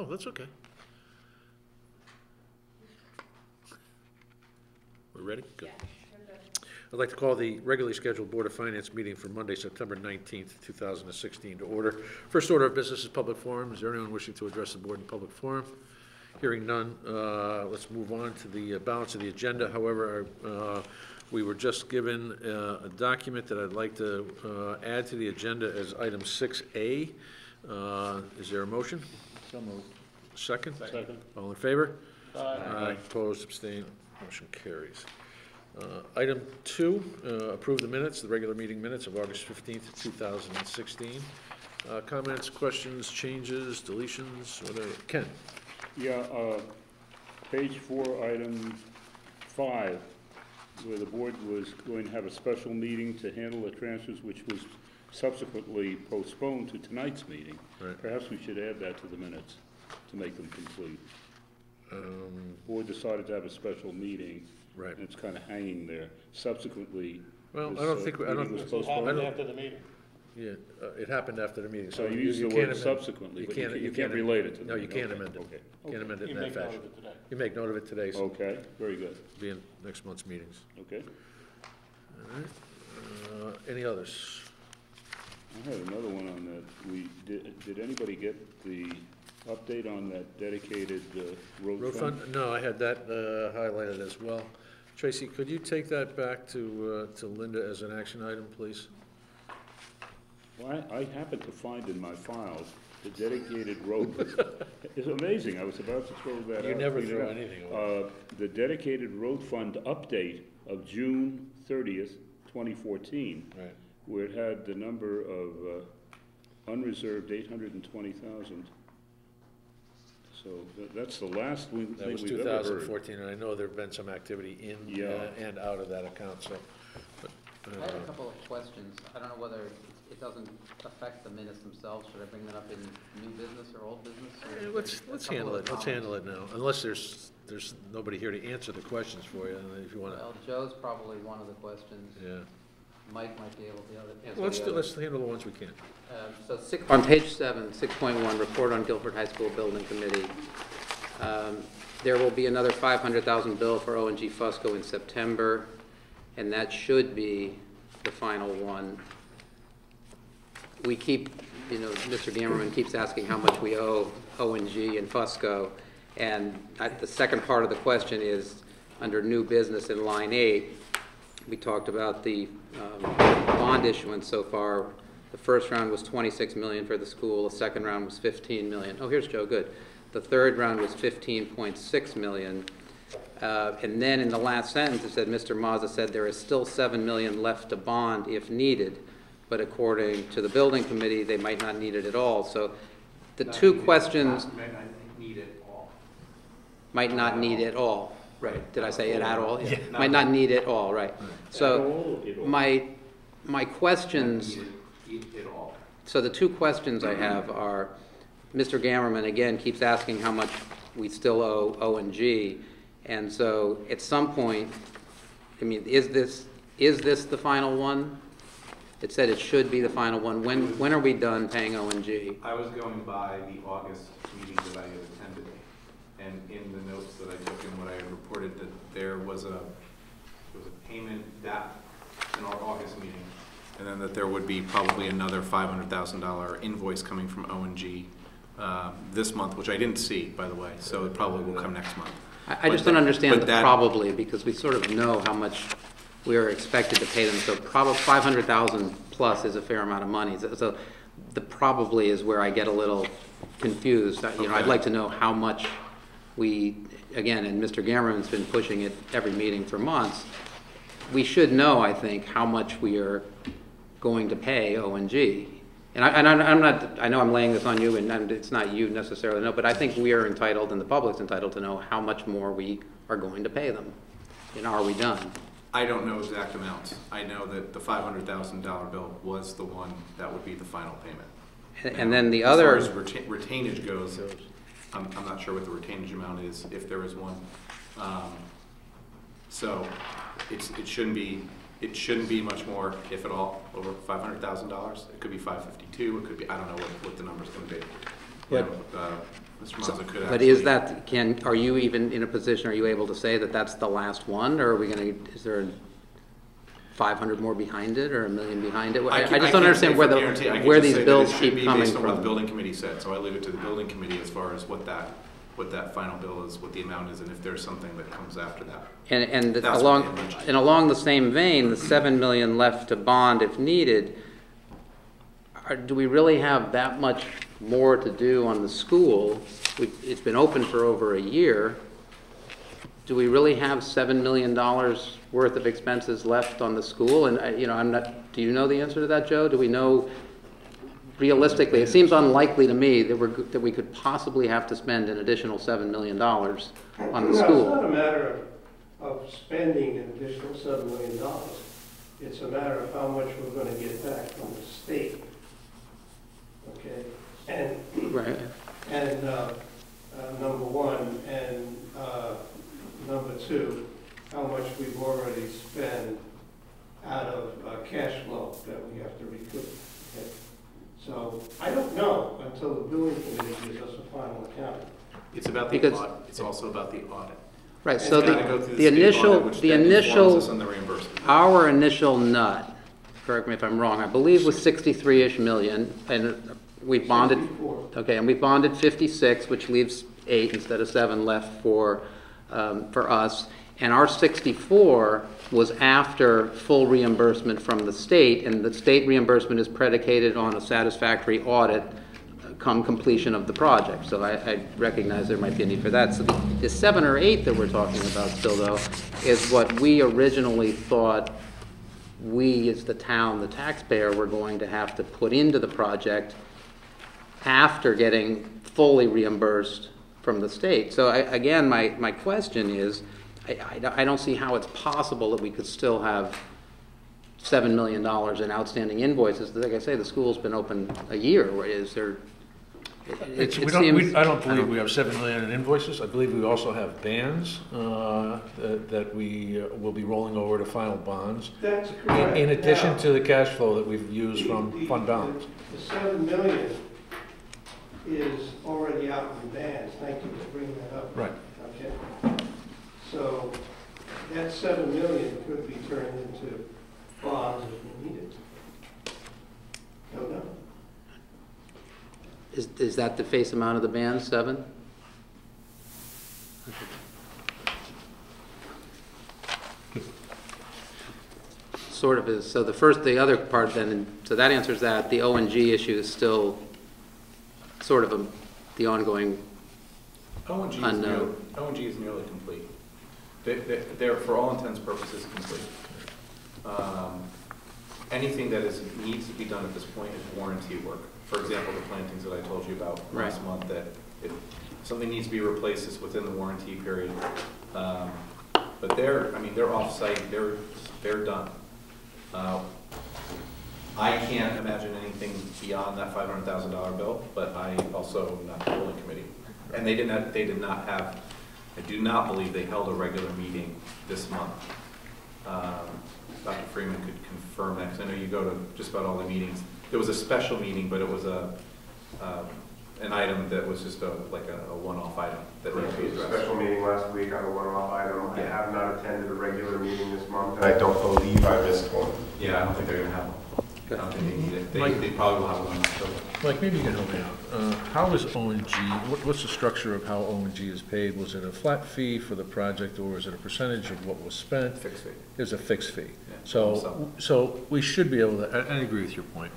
Oh, that's okay. We're ready? Good. I'd like to call the regularly scheduled Board of Finance meeting for Monday, September 19th, 2016 to order. First order of business is public forum. Is there anyone wishing to address the board in public forum? Hearing none, uh, let's move on to the uh, balance of the agenda. However, uh, we were just given uh, a document that I'd like to uh, add to the agenda as item 6A. Uh, Is there a motion? So moved. Second? Second. All in favor? Aye. Opposed, abstained, motion carries. Uh, Item two, uh, approve the minutes, the regular meeting minutes of August fifteenth, two thousand and sixteen. Uh, Comments, questions, changes, deletions, whatever. Ken? Yeah, uh, page four, item five, where the board was going to have a special meeting to handle the transfers, which was subsequently postponed to tonight's meeting. Right. Perhaps we should add that to the minutes to make them complete. Um, Board decided to have a special meeting. Right. And it's kind of hanging there. Subsequently. Well, this, I don't uh, think we- I don't- meeting was This postponed. happened after the meeting. Yeah, uh, it happened after the meeting, so. So you you- used the can't word amend- subsequently, you but you can't- can't, you you can't can't- relate it to No, them. you can't amend it. Okay, Can't amend it in that fashion. of it today. You make note of it today, so okay, very good, it'll be in next month's meetings. okay. All right. Uh, Any others? I had another one on that. We, did, did anybody get the update on that dedicated uh, road Road fund? fund, no, I had that uh, highlighted as well. Tracy, could you take that back to, uh, to Linda as an action item, please? Well, I, I happened to find in my files the dedicated road. Fund. It's amazing, I was about to throw that out. You never throw up. anything away. Uh, the dedicated road fund update of June thirtieth, twenty fourteen, Right. Where it had the number of uh, unreserved eight hundred and twenty thousand. So tha- that's the last we- That thing was we've two ever heard. fourteen, and I know there've been some activity in Yeah. uh, and out of that account, so. but, I had a uh, couple of questions. I don't know whether it doesn't affect the minutes themselves. Should I bring that up in new business or old business? or eh, Let's, a let's couple handle of it, let's comments? handle it now, unless there's, there's nobody here to answer the questions for you, and if you wanna, Well, Joe's probably one of the questions. yeah. Mike might be able to other- answer Let's, the do- other. let's handle the ones we can. Um, So six, on page seven, six point one, report on Guilford High School Building Committee. Um, There will be another five hundred thousand bill for O and G Fusco in September, and that should be the final one. We keep, you know, Mr. Gamerman keeps asking how much we owe O and G and Fusco. And I- the second part of the question is, under new business in line eight, we talked about the um, bond issuance so far. The first round was 26 million for the school, the second round was 15 million. Oh, here's Joe, good. The third round was 15.6 million. Uh, And then in the last sentence, it said, Mr. Mazza said there is still 7 million left to bond if needed, but according to the building committee, they might not need it at all. So the two questions Might not need it all. might not need it all. Right, did I say it at all? Yeah. Might not need it all, right. So all, all. my, my questions, it, it all. so the two questions I have are, Mr. Gammerman again keeps asking how much we still owe O and G. And so at some point, I mean, is this, is this the final one? It said it should be the final one. When, when are we done paying O and G? I was going by the August meeting that I had attended, and in the notes that I took and what I had reported, that there was a, there was a payment that, in our August meeting, and then that there would be probably another five hundred thousand dollar invoice coming from O and G, uh, this month, which I didn't see, by the way, so it probably will come next month. I, I just But don't understand the that- probably, because we sort of know how much we are expected to pay them, so probably five hundred thousand plus is a fair amount of money. So- So the probably is where I get a little confused. You know, I'd like to know how much we, again, and Mr. Gammerman's been pushing it every meeting for months. We should know, I think, how much we are going to pay ONG. and I, and I'm- I'm not, I know I'm laying this on you, and I'm- it's not you necessarily, no, but I think we are entitled, and the public's entitled to know how much more we are going to pay them. And are we done? I don't know exact amounts. I know that the five hundred thousand dollar bill was the one that would be the final payment. And- And then the As other, as reta- retainage goes, I'm, I'm not sure what the retainage amount is, if there is one. Um, So, it's, it shouldn't be, it shouldn't be much more, if at all, over five hundred thousand dollars. It could be five fifty-two, it could be, I don't know what, what the number's gonna be. you know, But- uh, Mr. Mazza could. But is that, can, are you even in a position, are you able to say that that's the last one, or are we gonna, is there five hundred more behind it, or a million behind it? I, I ca- just don't understand where the. I can where these bills should keep be coming Based on what the from. building committee said, so I leave it to the building committee as far as what that, what that final bill is, what the amount is, and if there's something that comes after that. And, and along, and along the same vein, the seven million left to bond if needed, are, do we really have that much more to do on the school? We, it's been open for over a year. Do we really have seven million dollars worth of expenses left on the school? And, I- you know, I'm not, do you know the answer to that, Joe? Do we know realistically? It seems unlikely to me that we're, that we could possibly have to spend an additional seven million dollars on the No, school. it's not a matter of, of spending an additional seven million dollars. It's a matter of how much we're gonna get back from the state. Okay? And, Right. and, uh, uh, number one, and, uh, number two, how much we've already spent out of, uh, cash flow that we have to recoup. Okay? So, I don't know until the building committee gives us a final account. It's about the Because- audit, it's also about the audit. Right, It's so the, gotta go through the state audit, initial, which the then informs initial, us on the reimbursement. our initial nut, correct me if I'm wrong, I believe was sixty-three-ish million, and we bonded, 64. okay, and we bonded fifty-six, which leaves eight instead of seven left for, um, for us. And our sixty-four was after full reimbursement from the state, and the state reimbursement is predicated on a satisfactory audit uh, come completion of the project. So I, I recognize there might be a need for that. So the, the seven or eight that we're talking about still though, is what we originally thought we as the town, the taxpayer, were going to have to put into the project after getting fully reimbursed from the state. So I, again, my, my question is, I, I don't- I don't see how it's possible that we could still have seven million dollars in outstanding invoices. Like I say, the school's been open a year, is there? it- it we don't, we, I don't believe we have seven million in invoices. I believe we also have bands, uh, that, that we uh, will be rolling over to final bonds. That's In, correct. in addition Now, to the cash flow that we've used from the- fund balance. The seven million is already out in bands, thank you for bringing that up. Right. Okay, so that seven million could be turned into bonds if we need it. Don't know. Is, is that the face amount of the band, seven? Sort of is, so the first, the other part then, so that answers that, the O and G issue is still sort of a, the ongoing, O and G is nearly, O and G is nearly complete. They, they, they're, for all intents and purposes, complete. Um, Anything that is, needs to be done at this point is warranty work. For example, the plantings that I told you about last month, that if something needs to be replaced, it's within the warranty period. Um, But they're, I mean, they're off-site, they're, they're done. Uh, I can't imagine anything beyond that five hundred thousand dollar bill, but I also am not the building committee. And they did not, they did not have, I do not believe they held a regular meeting this month. Um, Dr. Freeman could confirm that, because I know you go to just about all the meetings. There was a special meeting, but it was a, um, an item that was just a, like a, a one-off item that needed to be a addressed. special meeting last week on a one-off item. I have not attended a regular meeting this month, and I don't believe I missed one. Yeah, I don't think they're gonna have one. I don't think they need it. They, Mike? they probably will have one in October. Mike, maybe you can help me out. Uh, how is ONG, what, what's the structure of how ONG is paid? Was it a flat fee for the project, or is it a percentage of what was spent? Fixed fee. There's a fixed fee. Yeah, So, so we should be able to, I, I agree with your point.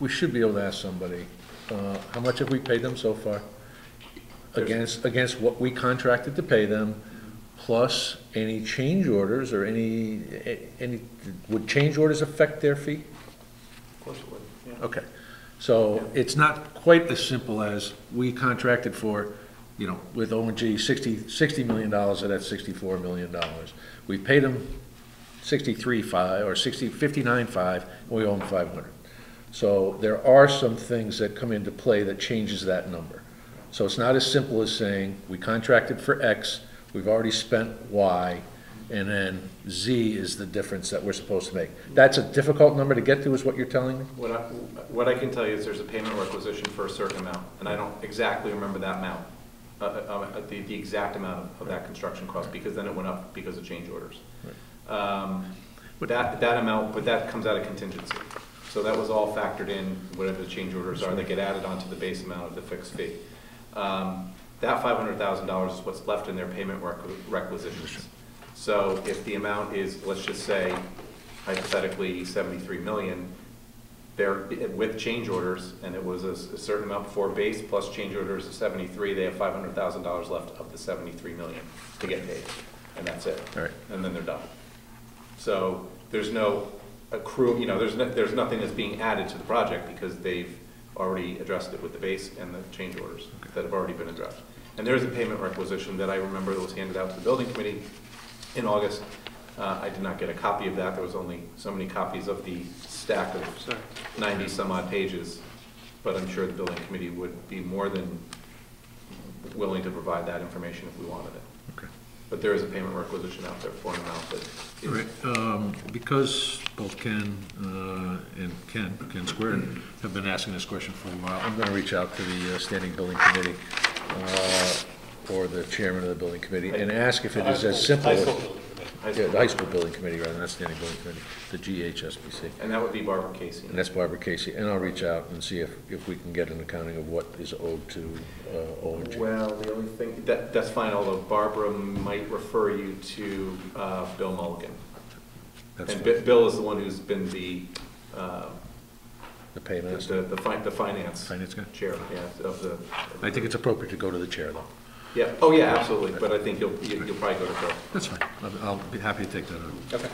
We should be able to ask somebody, uh, how much have we paid them so far? Against, against what we contracted to pay them, plus any change orders or any, a- any, would change orders affect their fee? Of course it would, yeah. Okay, so it's not quite as simple as we contracted for, you know, with O and G, sixty, sixty million dollars, so that's sixty-four million dollars. We paid them sixty-three five, or sixty, fifty-nine five, and we owe them five hundred. So there are some things that come into play that changes that number. So it's not as simple as saying, we contracted for X, we've already spent Y, and then Z is the difference that we're supposed to make. That's a difficult number to get to, is what you're telling me? What I, what I can tell you is there's a payment requisition for a certain amount, and I don't exactly remember that amount, uh, uh, uh, the, the exact amount of- of that construction cost, because then it went up because of change orders. Um, That, that amount, but that comes out of contingency. So that was all factored in, whatever the change orders are, they get added onto the base amount of the fixed fee. Um, That five hundred thousand dollars is what's left in their payment requ- requisitions. So if the amount is, let's just say hypothetically seventy-three million, they're, with change orders, and it was a certain amount before base plus change orders of seventy-three, they have five hundred thousand dollars left of the seventy-three million to get paid, and that's it. All right. And then they're done. So there's no accrue, you know, there's, no- there's nothing that's being added to the project because they've already addressed it with the base and the change orders that have already been addressed. And there's a payment requisition that I remember that was handed out to the building committee in August. Uh, I did not get a copy of that, there was only so many copies of the stack of ninety some odd pages. But I'm sure the building committee would be more than willing to provide that information if we wanted it. Okay. But there is a payment requisition out there for an amount that is All right, um, because both Ken, uh, and Ken, Ken Square, have been asking this question for a while, I'm gonna reach out to the uh, Standing Building Committee, uh, or the chairman of the building committee, and ask if it is as simple as. Yeah, the high school building committee, rather, than the Standing Building Committee, the GHSBC. And that would be Barbara Casey. And that's Barbara Casey, and I'll reach out and see if, if we can get an accounting of what is owed to, uh, O&G. Well, the only thing, that, that's fine, although Barbara might refer you to, uh, Bill Mulligan. That's And. Bi- Bill is the one who's been the, uh, the paymaster, the, the fin- the finance finance guy. chair, yeah, of the. I think it's appropriate to go to the chair, though. Yeah, oh, yeah, absolutely, but I think you'll, you- you'll probably go to Bill. That's fine, I'll, I'll be happy to take that on. Okay.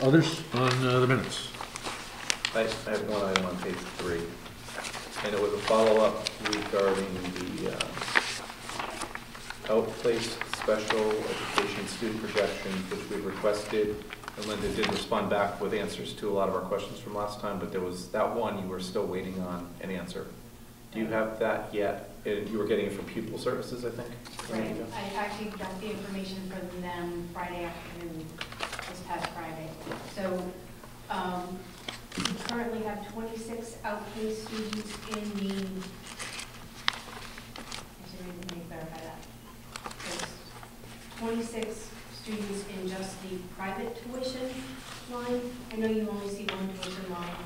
Others on uh, the minutes? I, I have one item on page three, and it was a follow-up regarding the, uh, outplaced special education student projections, which we requested. And Linda did respond back with answers to a lot of our questions from last time, but there was, that one you were still waiting on an answer. Do you have that yet? Uh, You were getting it from pupil services, I think? Right, I actually got the information from them Friday afternoon, this past Friday. So, um, we currently have twenty-six outplaced students in the, actually, let me clarify that. There's twenty-six students in just the private tuition line. I know you only see one tuition line.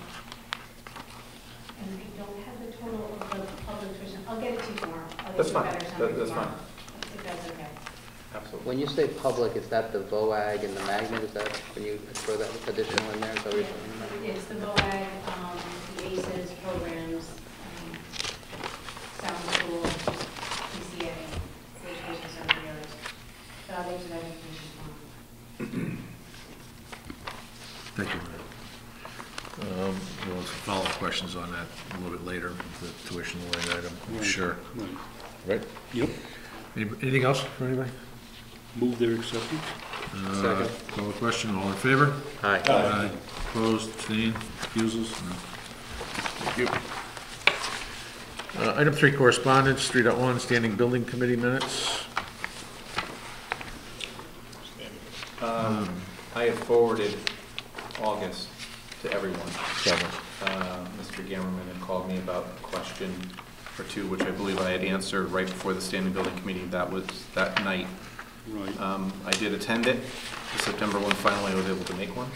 And I don't have the total of the public tuition. I'll get it to you tomorrow. I'll That's fine. That- that's tomorrow, If that's okay. Absolutely. When you say public, is that the VOAG and the magnet, is that, when you throw that additional in there, is that what you're talking about? It's the VOAG, um, the ACES programs, So I'll get you that information tomorrow. Thank you. Um, We'll have some follow-up questions on that a little bit later, the tuition line item, I'm Right. sure. Right. Right? Yep. Any- Anything else for anybody? Move their acceptance? Uh, Second. Call the question, all in favor? Aye. Aye. Opposed, abstained, recusals? No. Thank you. Uh, Item three, correspondence, three dot one, standing building committee minutes. Um, I have forwarded August to everyone. Second. Uh, Mr. Gammerman had called me about a question or two, which I believe I had answered right before the standing building committee. That was that night. Right. Um, I did attend it. The September one, finally I was able to make one.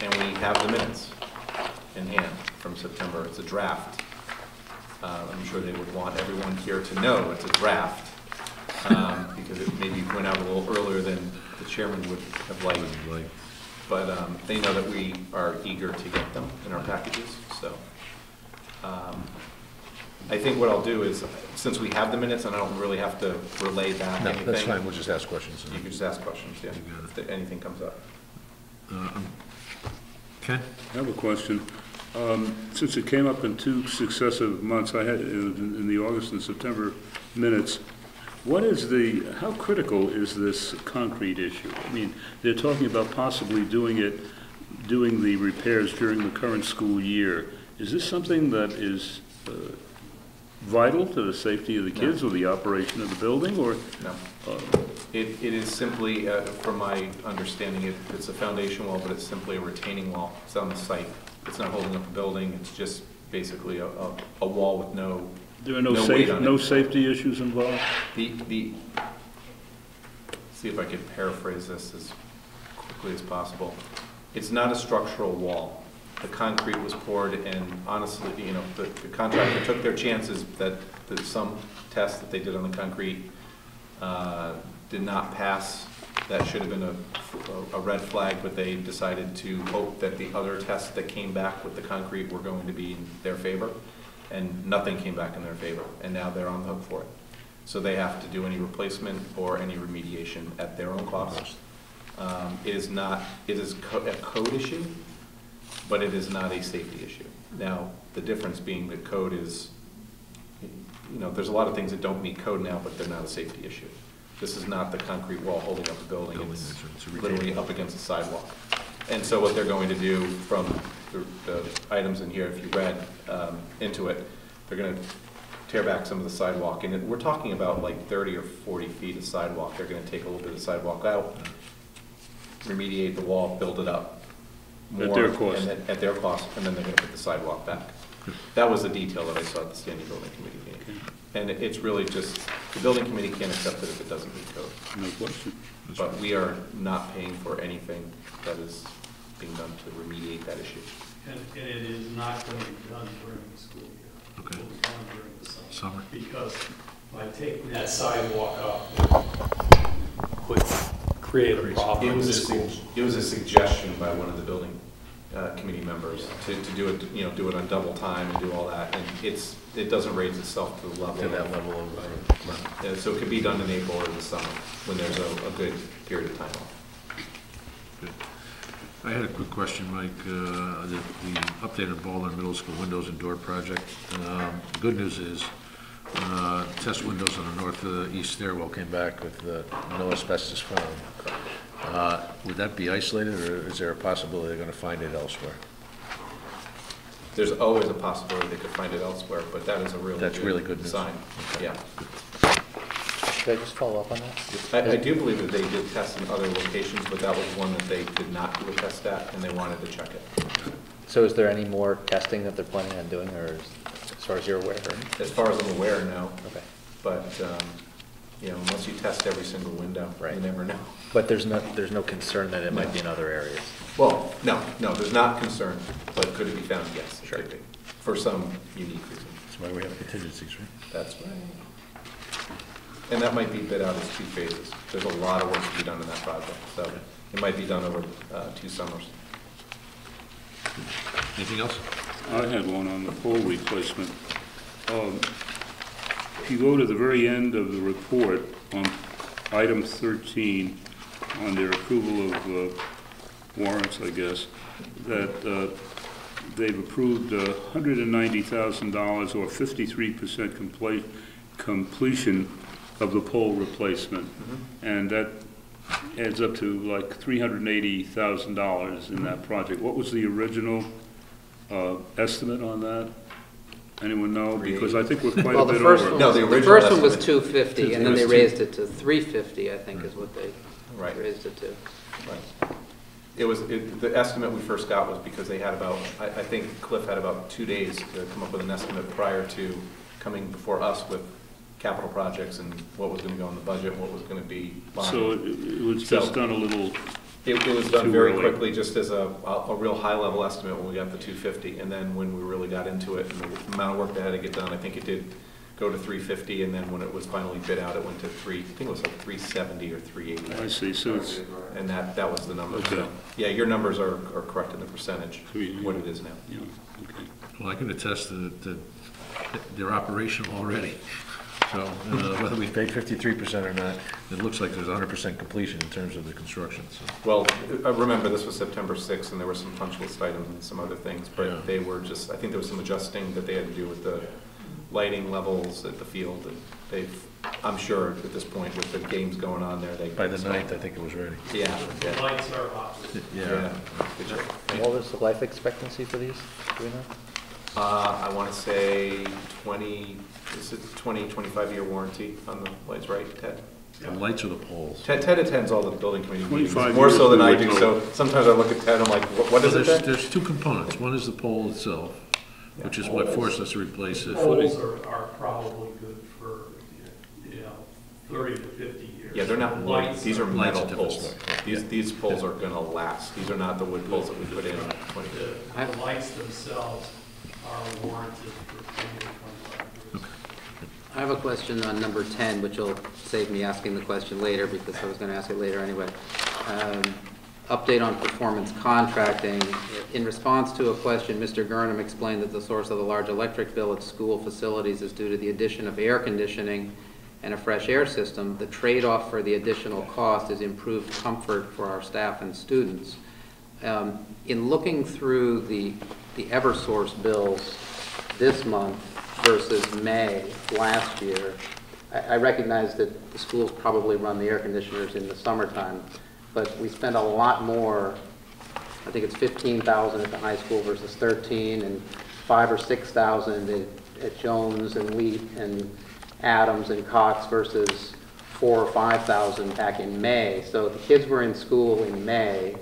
And we have the minutes in hand from September. It's a draft. Uh, I'm sure they would want everyone here to know it's a draft, um, because it maybe went out a little earlier than the chairman would have liked. Like, But um, they know that we are eager to get them in our packages, so. um, I think what I'll do is, since we have the minutes, and I don't really have to relay back No, anything. that's fine, we'll just ask questions. You can just ask questions, yeah, You got if there- anything comes up. Uh, um, I have a question. Um, Since it came up in two successive months, I had, in in the August and September minutes, what is the, how critical is this concrete issue? I mean, they're talking about possibly doing it, doing the repairs during the current school year. Is this something that is uh, vital to the safety of the kids or the operation of the building, or? No. uh, It, it is simply, uh, from my understanding, it, it's a foundation wall, but it's simply a retaining wall. It's on the site. It's not holding up a building, it's just basically a, a, a wall with no, There are no No safe, no safety issues involved? the, the, see if I can paraphrase this as quickly as possible. It's not a structural wall. The concrete was poured and honestly, you know, the, the contractor took their chances that, that some tests that they did on the concrete, uh, did not pass. That should have been a, a red flag, but they decided to hope that the other tests that came back with the concrete were going to be in their favor. And nothing came back in their favor, and now they're on the hook for it. So they have to do any replacement or any remediation at their own cost. Um, It is not, it is co- a code issue, but it is not a safety issue. Now, the difference being that code is, you know, there's a lot of things that don't meet code now, but they're not a safety issue. This is not the concrete wall holding up the building, Building, it's a- a literally up against the sidewalk. And so what they're going to do from the, the items in here, if you read, um, into it, they're gonna tear back some of the sidewalk, and it- we're talking about like thirty or forty feet of sidewalk, they're gonna take a little bit of sidewalk out, remediate the wall, build it up. At their cost. And then, at their cost, and then they're gonna put the sidewalk back. That was the detail that I saw at the standing building committee meeting. And it- it's really just, the building committee can't accept it if it doesn't meet code. No question. But we are not paying for anything that is being done to remediate that issue. And, and it is not going to be done during the school year. Okay. It will be done during the summer. Summer. Because by taking that sidewalk up would create a problem It in was the a, sug- schools. it was a suggestion by one of the building, uh, committee members to, to do it, you know, do it on double time and do all that. And it's, it doesn't raise itself to the level. To that of- level of, Uh, so it could be done in April or the summer, when there's a, a good period of time off. I had a quick question, Mike, uh, the, the updated Baldwin Middle School windows and door project. Um, the Good news is, uh, test windows on the north, uh, east stairwell came back with, uh, no asbestos found. Uh, would that be isolated, or is there a possibility they're gonna find it elsewhere? There's always a possibility they could find it elsewhere, but that is a really That's really good news. sign. Yeah. Could I just follow up on that? I, I do believe that they did test in other locations, but that was one that they did not do a test at, and they wanted to check it. So is there any more testing that they're planning on doing, or is, as far as you're aware? or- As far as I'm aware, no, Okay. but, um, you know, unless you test every single window, right. you Right. never know. But there's no, there's no concern that it might be in other areas? Well, no, no, there's not concern, but could it be found? Yes, it Sure. could be, for some unique reason. That's why we have contingencies, right? That's right. And that might be bid out as two phases. There's a lot of work to be done in that project, so it might be done over, uh, two summers. Anything else? I had one on the pole replacement. Um, If you go to the very end of the report, on item thirteen, on their approval of uh, warrants, I guess, that uh, they've approved uh, hundred and ninety thousand dollars or fifty-three percent completion of the pole replacement. And that adds up to like three hundred and eighty thousand dollars in that project. What was the original uh, estimate on that? Anyone know? Because I think we're quite a Well, the bit first over. one, No, the the original first one was estimate- two fifty, and then they two- raised it to three fifty, I think is what they Right. raised it to. Right. It was, it, the estimate we first got was because they had about, I, I think Cliff had about two days to come up with an estimate prior to coming before us with capital projects and what was gonna go in the budget, what was gonna be So it it was So- just done a little, It, it was done Too very early. quickly, just as a, a, a real high-level estimate when we got the two fifty, and then when we really got into it, and the amount of work that had to get done, I think it did go to three fifty, and then when it was finally bid out, it went to three, I think it was like three seventy or three eighty. I see, so it's And that, that was the number. Okay. So, Yeah, your numbers are, are correct in the percentage, Three- what it is now. Yeah, okay. Well, I can attest that, that they're operational already. So, uh, whether we paid fifty-three percent or not, it looks like there's hundred percent completion in terms of the construction, so. Well, uh, remember, this was September sixth, and there were some punch list items and some other things, Yeah. but they were just, I think there was some adjusting that they had to do with the lighting levels at the field, and they've, I'm sure at this point, with the games going on there, they. By the ninth, I think it was ready. Yeah, The yeah, lights are off. yeah. Good job. What was the life expectancy for these, do we know? Uh, I want to say 20, is a 20, 25-year warranty on the lights, right, Ted? The lights or the poles? Ted, Ted attends all the building committee meetings, 25 more so years than I do, were so sometimes I look at Ted, I'm like, what what is So it there's, then? there's two components. One is the pole itself, which is what forced us to replace it. Poles are, are probably good for, you know, thirty to fifty years. Yeah, they're not wood, Lights these are Lights metal are different poles. story. These, these poles are gonna last, these are not the wood poles that we put in 20. The, the lights themselves are warranted for twenty to twenty-five years. I have a question on number 10, which will save me asking the question later, because I was going to ask it later anyway. Um, Update on performance contracting. In response to a question, Mr. Gurnham explained that the source of the large electric bill at school facilities is due to the addition of air conditioning and a fresh air system. The trade-off for the additional cost is improved comfort for our staff and students. Um, In looking through the, the Eversource bills this month versus May last year, I, I recognize that the schools probably run the air conditioners in the summertime, but we spend a lot more, I think it's fifteen thousand at the high school versus thirteen, and five or six thousand at, at Jones and Leete and Adams and Cox versus four or five thousand back in May. So the kids were in school in May,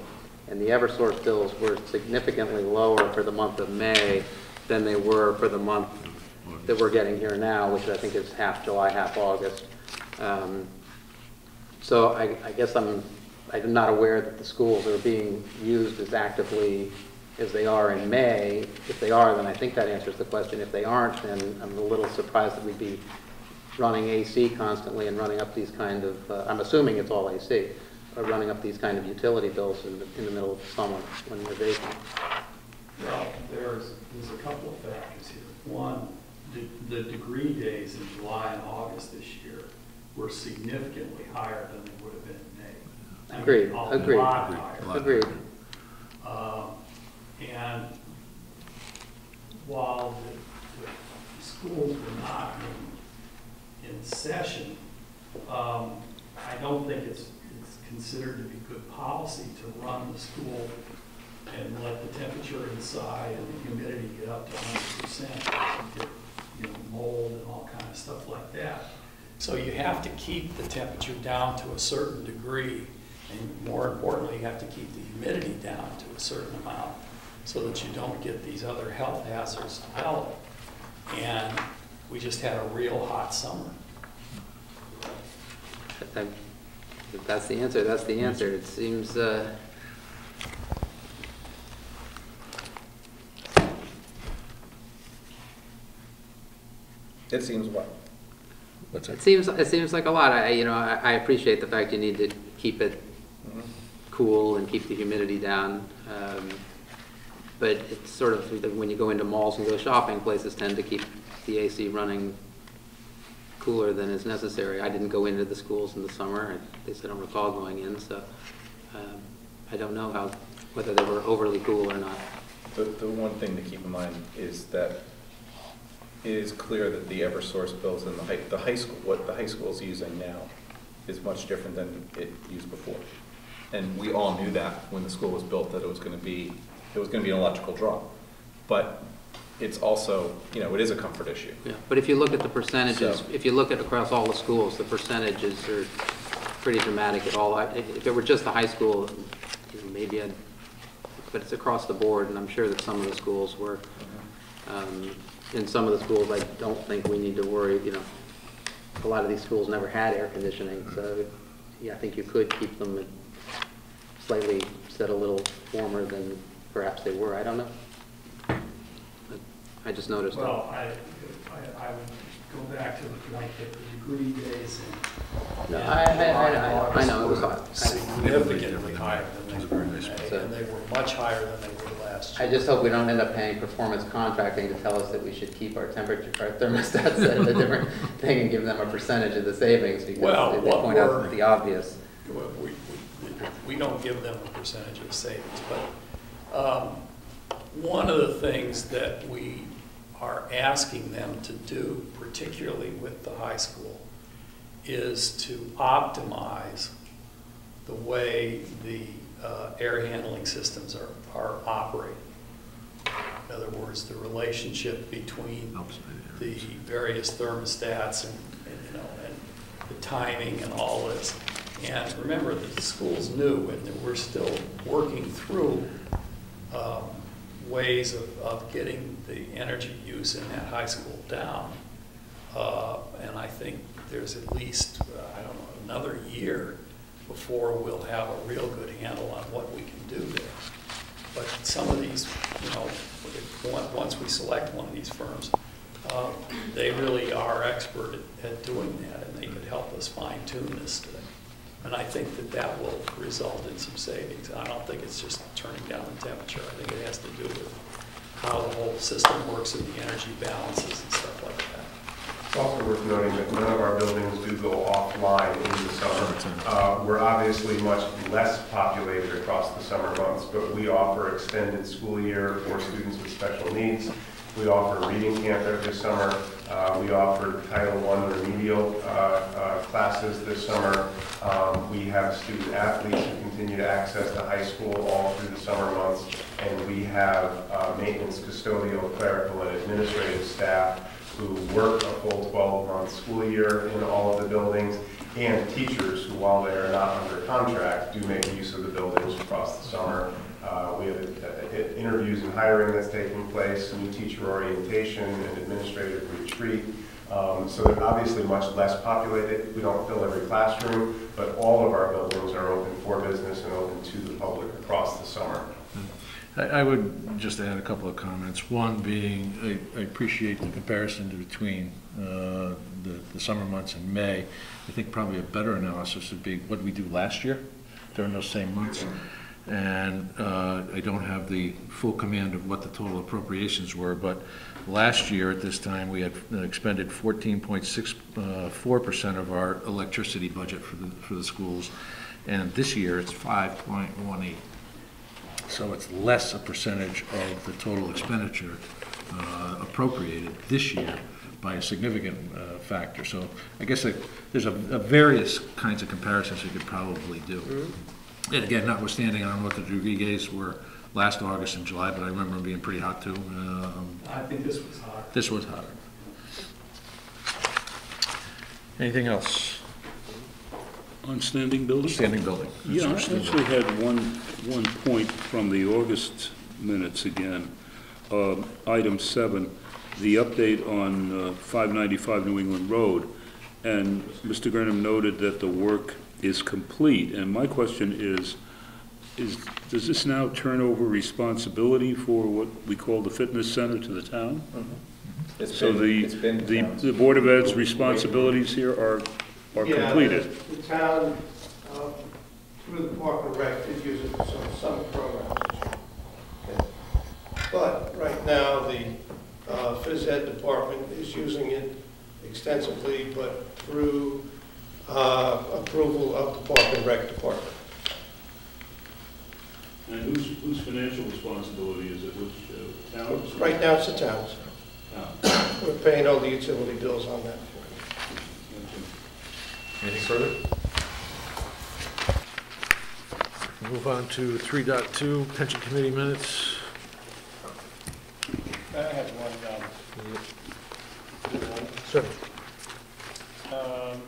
and the Eversource bills were significantly lower for the month of May than they were for the month that we're getting here now, which I think is half July, half August. Um, So I, I guess I'm, I'm not aware that the schools are being used as actively as they are in May. If they are, then I think that answers the question. If they aren't, then I'm a little surprised that we'd be running AC constantly and running up these kind of, uh, I'm assuming it's all AC, running up these kind of utility bills in the, in the middle of the summer when they're vacant. Well, there's, there's a couple of factors here. One, the, the degree days in July and August this year were significantly higher than they would have been in May. I mean, Agreed, A agreed. Agreed. higher. A lot. Agreed. Um, And while the, the schools were not in, in session, um, I don't think it's, it's considered to be good policy to run the school and let the temperature inside and the humidity get up to hundred percent. Mold and all kind of stuff like that. So you have to keep the temperature down to a certain degree, and more importantly, you have to keep the humidity down to a certain amount, so that you don't get these other health hazards develop. And we just had a real hot summer. That's the answer, that's the answer. It seems, uh, It seems what? What's that? it seems, it seems like a lot. I, you know, I, I appreciate the fact you need to keep it cool and keep the humidity down. Um, But it's sort of, when you go into malls and go shopping, places tend to keep the AC running cooler than is necessary. I didn't go into the schools in the summer, at least I don't recall going in, so um, I don't know how, whether they were overly cool or not. The, the one thing to keep in mind is that it is clear that the Eversource bills in the high, the high school, what the high school is using now is much different than it used before. And we all knew that when the school was built, that it was gonna be, it was gonna be an electrical draw. But it's also, you know, it is a comfort issue. Yeah, but if you look at the percentages, So- if you look at across all the schools, the percentages are pretty dramatic at all. I- If it were just the high school, you know, maybe I'd, but it's across the board, and I'm sure that some of the schools were. Um, In some of the schools, I don't think we need to worry, you know, a lot of these schools never had air conditioning, so, yeah, I think you could keep them slightly, set a little warmer than perhaps they were, I don't know. But I just noticed. Well, I, I, I would go back to the that the degree days in. No, I- I- I- and I- know, it was hot. Significantly higher than they a were very nice May, and they were much higher than they were last I just hope we don't end up paying performance contracting to tell us that we should keep our temperature, our thermostats at a different thing and give them a percentage of the savings Well, because they what point out the obvious. We, we, we- we don't give them a percentage of savings, but, um, one of the things that we are asking them to do, particularly with the high school, is to optimize the way the, uh, air handling systems are, are operated. In other words, the relationship between the various thermostats and, and, you know, and the timing and all this. And remember that the school's new and that we're still working through um, ways of, of getting the energy use in that high school down. Uh, And I think there's at least, uh, I don't know, another year before we'll have a real good handle on what we can do there. But some of these, you know, once we select one of these firms, uh, they really are expert at- at doing that, and they could help us fine tune this thing. And I think that that will result in some savings. I don't think it's just turning down the temperature. I think it has to do with how the whole system works and the energy balances and stuff like that. It's also worth noting that none of our buildings do go offline in the summer. Uh, We're obviously much less populated across the summer months, but we offer extended school year for students with special needs. We offer reading camp every summer. Uh, We offer Title I remedial uh, uh, classes this summer. Um, We have student athletes who continue to access the high school all through the summer months. And we have uh, maintenance, custodial, clerical, and administrative staff who work a full 12-month school year in all of the buildings, and teachers who, while they are not under contract, do make use of the buildings across the summer. Uh, We have uh, uh, interviews and hiring that's taking place, new teacher orientation, and administrative retreat. Um, So they're obviously much less populated. We don't fill every classroom, but all of our buildings are open for business and open to the public across the summer. I, I would just add a couple of comments. One being, I, I appreciate the comparison between, uh, the, the summer months and May. I think probably a better analysis would be what we do last year during those same months. And, uh, I don't have the full command of what the total appropriations were, but last year at this time, we had expended fourteen point six, uh, four percent of our electricity budget for the, for the schools. And this year, it's five point one eight. So it's less a percentage of the total expenditure uh, appropriated this year by a significant uh, factor. So I guess like, there's a a various kinds of comparisons we could probably do. And again, notwithstanding, I don't know what the Rodriguez were last August and July, but I remember them being pretty hot too. Um, I think this was hot. This was hotter. Anything else? On standing buildings? Standing building. Yeah, I actually had one, one point from the August minutes again. Uh, Item seven, the update on uh, 595 New England Road. And Mr. Grenham noted that the work is complete. And my question is, is, does this now turn over responsibility for what we call the fitness center to the town? It's So been- the, it's been the, town's. the Board of Ed's responsibilities here are, are Yeah, completed? The town, uh, through the Park and Rec, did use it for some summer programs. But right now, the uh, phys ed department is using it extensively, but through uh, approval of the Park and Rec department. And whose, whose financial responsibility is it, which uh, towns? Right now, it's the town's. We're paying all the utility bills on that. Anything further? Move on to 3.2 pension committee minutes. I have one, um, Sir. um,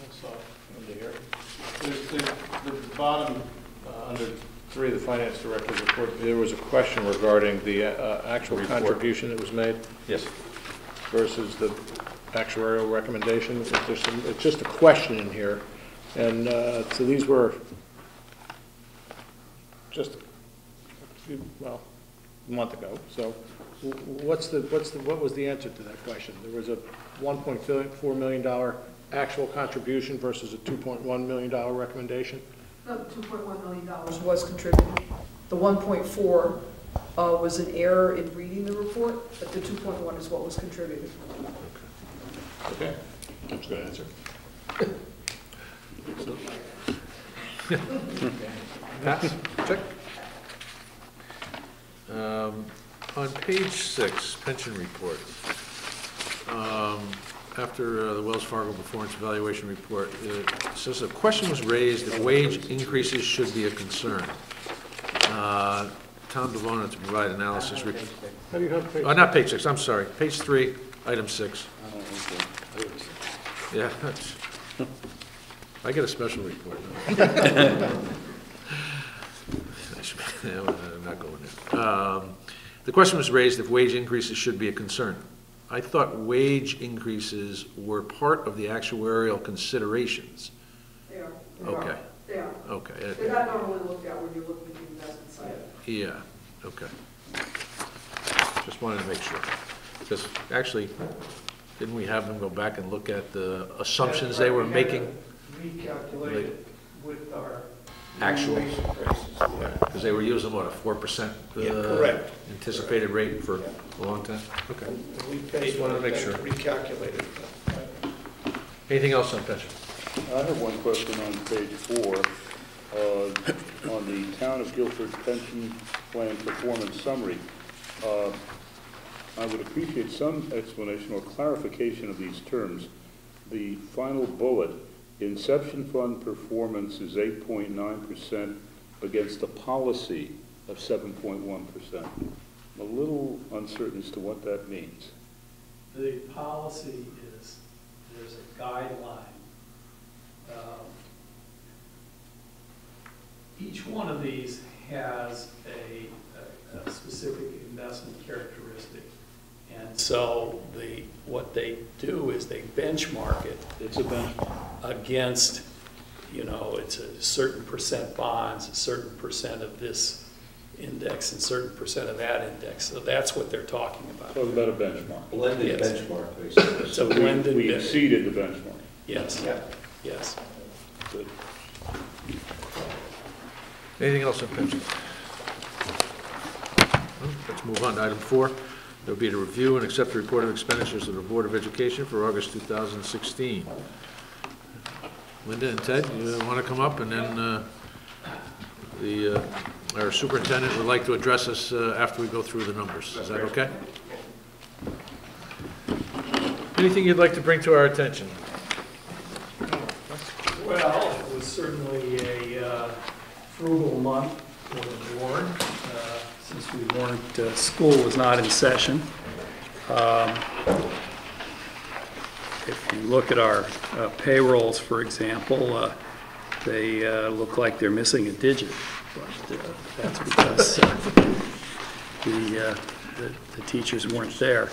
what's up, under here? There's the, the bottom, uh, under three of the finance director's report, there was a question regarding the, uh, actual Report. contribution that was made Yes. versus the actuarial recommendation. There's some, it's just a question in here. And, uh, so these were just, well, a month ago. So what's the, what's the, what was the answer to that question? There was a one point four million dollar actual contribution versus a two point one million dollar recommendation? Point one million dollars was contributed. The one point four, uh, was an error in reading the report, but the two point one is what was contributed. Okay, that's a good answer. Pass? Check. Um, On page six, pension report, um, after uh, the Wells Fargo performance evaluation report, it says a question was raised if wage increases should be a concern. Uh, Tom Devon to provide analysis. re- How do you have page? Oh, not page six, I'm sorry, page three, item six. Yeah, I get a special report. I should- I'm not going there. Um, The question was raised if wage increases should be a concern. I thought wage increases were part of the actuarial considerations. They are. Okay. They are. Okay, uh, They're not normally looked at when you're looking at the investment side. yeah, okay. Just wanted to make sure. Because actually, didn't we have them go back and look at the assumptions they were making? Recalculated with our. Actual. wage increases, yeah. Because they were using, what, a four percent? uh, Yeah, correct. Anticipated rate for a long time? Okay. And We paid Just wanted to make then sure. recalculated. Anything else on pension? I have one question on page four, uh, on the Town of Guilford Pension Plan Performance Summary. Uh, I would appreciate some explanation or clarification of these terms. The final bullet, Inception Fund performance is eight point nine percent against a policy of seven point one percent. I'm a little uncertain as to what that means. The policy is, there's a guideline. Um, Each one of these has a, a- a specific investment characteristic. And so the, what they do is they benchmark it It's a benchmark. against, you know, it's a certain percent bonds, a certain percent of this index, and certain percent of that index. So that's what they're talking about. Talk about a benchmark. Blended Yes. benchmark, basically. It's So we- blended, We ben- exceeded the benchmark. yes, Yeah. yes. Good. Anything else on pensions? Well, hmm, Let's move on to item four. There will be to review and accept the report of expenditures of the Board of Education for August 2016. Linda and Ted, you want to come up, and then uh, the, uh, our superintendent would like to address us uh, after we go through the numbers. Is that okay? Anything you'd like to bring to our attention? Well, it was certainly a uh, frugal month for the board, we weren't, uh, school was not in session. Um, If you look at our uh, payrolls, for example, uh, they uh, look like they're missing a digit, but uh, that's because uh, the, uh, the- the teachers weren't there.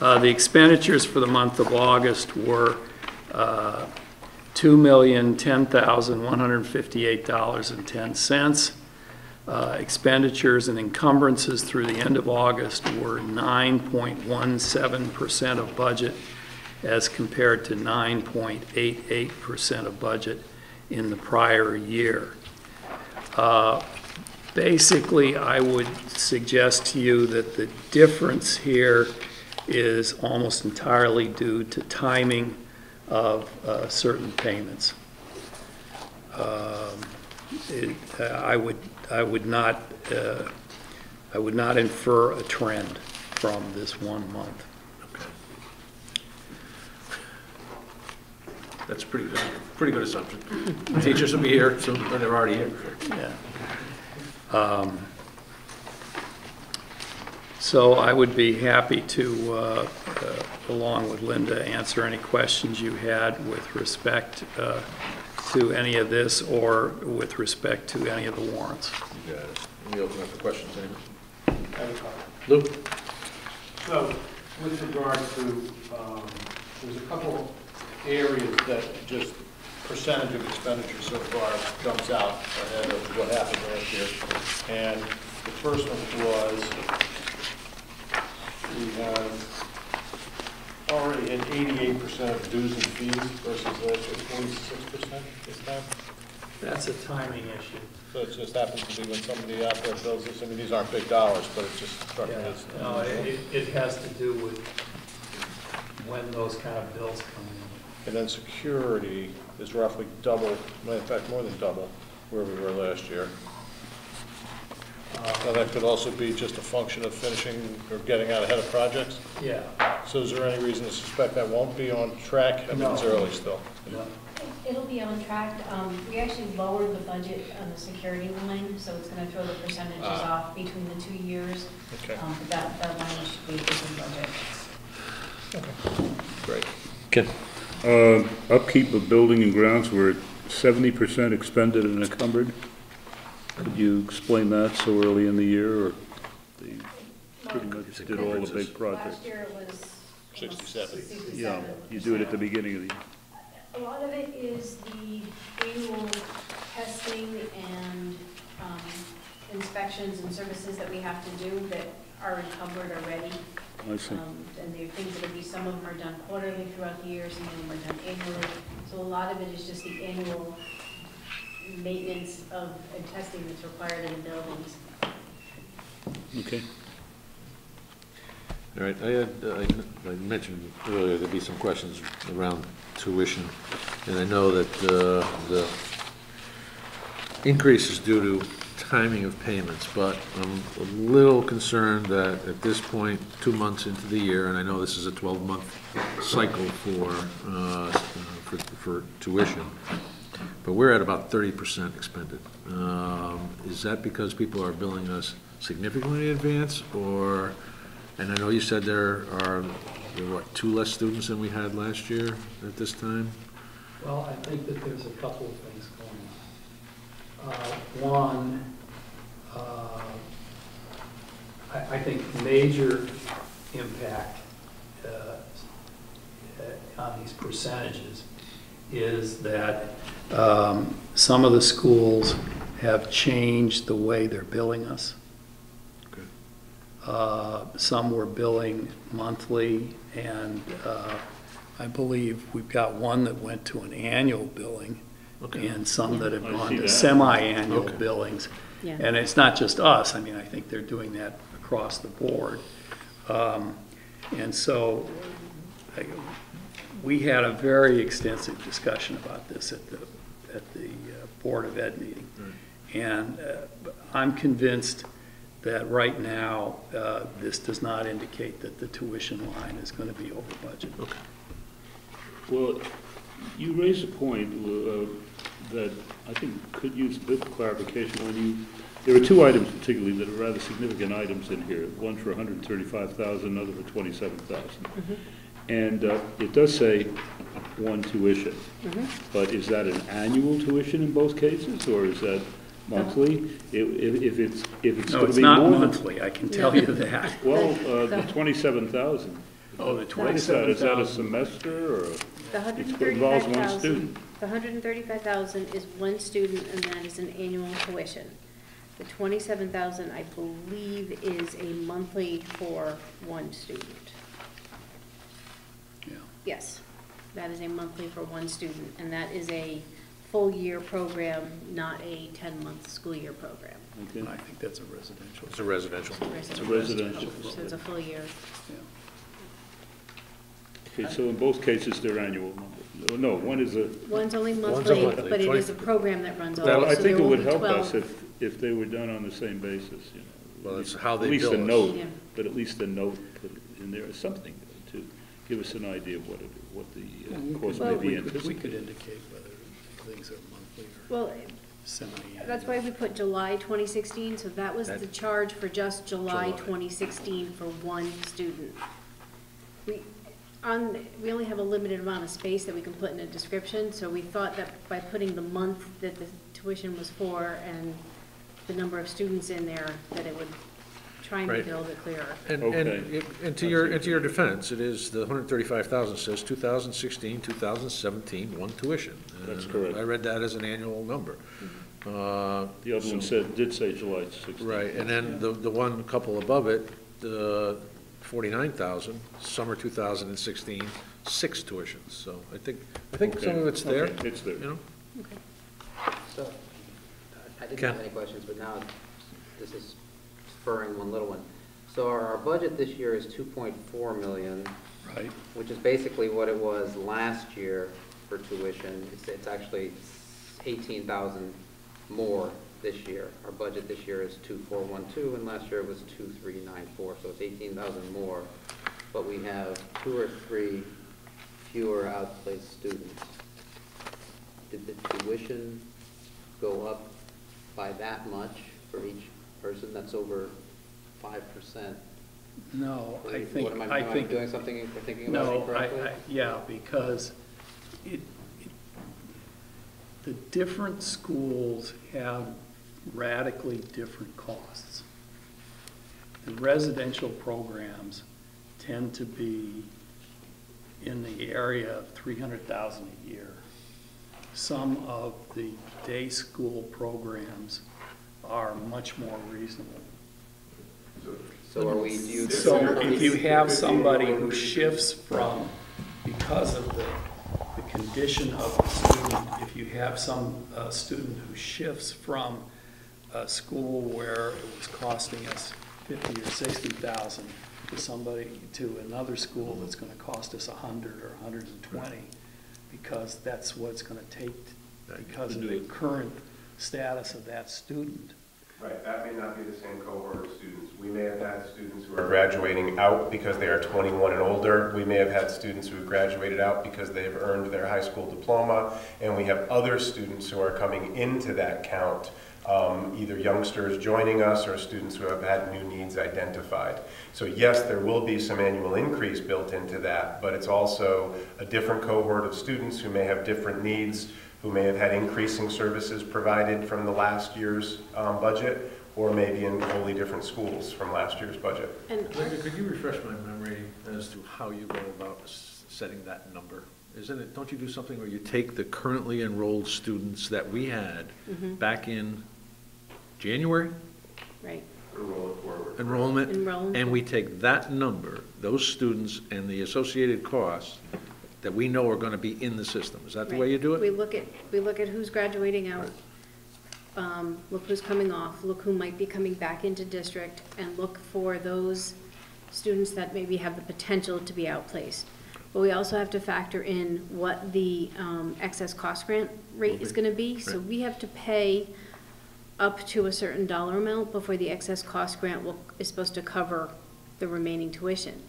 Uh, The expenditures for the month of August were uh, $2,010,158.10. Uh, Expenditures and encumbrances through the end of August were nine point one seven percent of budget as compared to nine point eight eight percent of budget in the prior year. Uh, Basically, I would suggest to you that the difference here is almost entirely due to timing of uh, certain payments. Um, it- uh, I would, I would not, uh, I would not infer a trend from this one month. That's pretty good, pretty good assumption. Teachers will be here, so they're already here. Yeah. Um, So I would be happy to, uh, uh, along with Linda, answer any questions you had with respect uh, to any of this or with respect to any of the warrants. You got it. Let me open up for questions, anyone? Lou? So, with regard to, um, there's a couple areas that just percentage of expenditure so far jumps out ahead of what happened last year. And the first one was, we have already at eighty-eight percent of dues and fees versus last year forty-six percent this time. That's a timing issue. So it just happens to be when somebody out there bills us, I mean, these aren't big dollars, but it just struck me as. No, it, it has to do with when those kind of bills come in. And then security is roughly double, in fact, more than double where we were last year. Now, that could also be just a function of finishing or getting out ahead of projects. Yeah, So is there any reason to suspect that won't be on track? I mean, it's No. early still. no. It'll be on track. Um, we actually lowered the budget on the security line, so it's gonna throw the percentages Ah. off between the two years. Okay, Um, but that, that line should be within budget. Okay. Great. Ken? Uh, Upkeep of building and grounds, we're at seventy percent expended and encumbered. Could you explain that so early in the year, or they pretty much did all the big projects? Last year it was. 67. Yeah, you do it at the beginning of the year. A lot of it is the annual testing and um, inspections and services that we have to do that are encumbered already. I see. Um, And there are things that'll be, some of them are done quarterly throughout the year, some of them are done annually. So a lot of it is just the annual maintenance of, and testing that's required in the buildings. Okay. All right, I had, uh, I I mentioned earlier there'd be some questions around tuition, and I know that uh, the increase is due to timing of payments, but I'm a little concerned that at this point, two months into the year, and I know this is a 12-month cycle for, uh, for for tuition, but we're at about 30% expended. Um, Is that because people are billing us significantly in advance, or, and I know you said there are, there what, two less students than we had last year at this time? Well, I think that there's a couple of things going on. Uh, One, uh, I, I think major impact uh, uh, on these percentages is that um, some of the schools have changed the way they're billing us. Okay. Uh, Some were billing monthly, and uh, I believe we've got one that went to an annual billing, Okay. and some that have I gone to semi-annual Okay. billings. Yeah. And it's not just us, I mean, I think they're doing that across the board. Um, And so, I- we had a very extensive discussion about this at the, at the uh, Board of Ed meeting. And uh, I'm convinced that right now, uh, this does not indicate that the tuition line is going to be over budget. Okay. Well, you raise a point uh, that I think could use a bit of clarification when you, there are two items particularly that are rather significant items in here, one for hundred and thirty-five thousand, another for twenty-seven thousand. And uh, it does say one tuition, but is that an annual tuition in both cases, or is that monthly? If, if if it's, if it's No, gonna it's be not more. monthly, I can tell you that. Well, uh, the twenty-seven thousand. Oh, the What is that, is that a 27,000. semester, or? The hundred and It involves thirty-five one thousand, student. the hundred and thirty-five thousand is one student, and that is an annual tuition. The twenty-seven thousand, I believe, is a monthly for one student. Yeah. Yes, that is a monthly for one student, and that is a full-year program, not a ten-month school year program. Okay. I think that's a residential. It's a residential. It's a residential. So it's a full year. Yeah. Okay, so in both cases, they're annual. No, No, one is a, One's only One's monthly, monthly, but it is a program that runs all. well, I so think there it will would be help 12 us if, if they were done on the same basis, you know. Well, At it's least- how they At least bill a us. note, Yeah. but at least a note put in there, or something to give us an idea of what it, what the uh, cost may Well, be We could- we anticipated. could indicate whether things are monthly or Well, semi-annual. That's why we put July 2016, so that was That- the charge for just July July. 2016 for one student. We, on, we only have a limited amount of space that we can put in a description, so we thought that by putting the month that the tuition was for and the number of students in there, that it would try and make Right. it a little bit clearer. And, and, Okay. it- and to your, and to your defense, it is, the hundred and thirty-five thousand says 2016, 2017, one tuition. That's correct. I read that as an annual number. Uh, The other one said, did say July sixteenth. Right, and then the, the one couple above it, the forty-nine thousand, summer two thousand and sixteen, six tuitions, so I think, I think some of it's there, It's there. you know? Okay. So, I didn't Ken? have any questions, but now this is spurring one little one. So our, our budget this year is two point four million, Right, which is basically what it was last year for tuition. It's, it's actually eighteen thousand more this year. Our budget this year is two four one two, and last year it was two three nine four, so it's eighteen thousand more. But we have two or three fewer outplaced students. did the tuition go up by that much for each person? That's over five percent. No, I What think, am I am think. doing something, or thinking about it No, I, incorrectly? I, yeah, because it, it- the different schools have radically different costs. The residential programs tend to be in the area of three hundred thousand a year. Some of the day school programs are much more reasonable. So are we, do you? So if you have somebody who shifts from, because of the, the condition of the student, if you have some, uh, student who shifts from a school where it was costing us fifty or sixty thousand to somebody, to another school that's gonna cost us a hundred or a hundred and twenty, because that's what it's gonna take, because of the current status of that student. Right, that may not be the same cohort of students. We may have had students who are graduating out because they are 21 and older. We may have had students who have graduated out because they have earned their high school diploma. And we have other students who are coming into that count, um, either youngsters joining us or students who have had new needs identified. So yes, there will be some annual increase built into that, but it's also a different cohort of students who may have different needs, who may have had increasing services provided from the last year's um, budget, or maybe in wholly different schools from last year's budget. And Linda, could you refresh my memory as to how you go about setting that number? Isn't it, don't you do something where you take the currently enrolled students that we had Mhm. back in January Right, Roll it enrollment? And we take that number, those students and the associated costs that we know are gonna be in the system. Is that the way you do it? We it? look at, we look at who's graduating out, um, look who's coming off, look who might be coming back into district, and look for those students that maybe have the potential to be outplaced. But we also have to factor in what the um, excess cost grant rate is gonna be. So Right. we have to pay up to a certain dollar amount before the excess cost grant will, is supposed to cover the remaining tuition.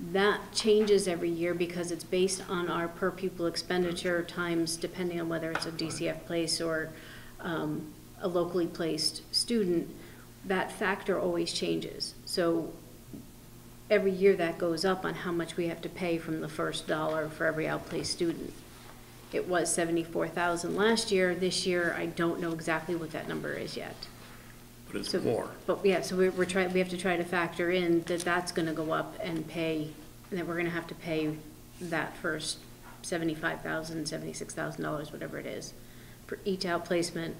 That changes every year because it's based on our per pupil expenditure times, depending on whether it's a DCF place or um, a locally placed student, that factor always changes. So every year that goes up on how much we have to pay from the first dollar for every outplaced student. It was seventy-four thousand last year, this year, I don't know exactly what that number is yet. But it's So- more. But, yeah, so we're, we're trying, we have to try to factor in that that's gonna go up and pay, and that we're gonna have to pay that first seventy-five thousand, seventy-six thousand dollars, whatever it is, for each outplacement.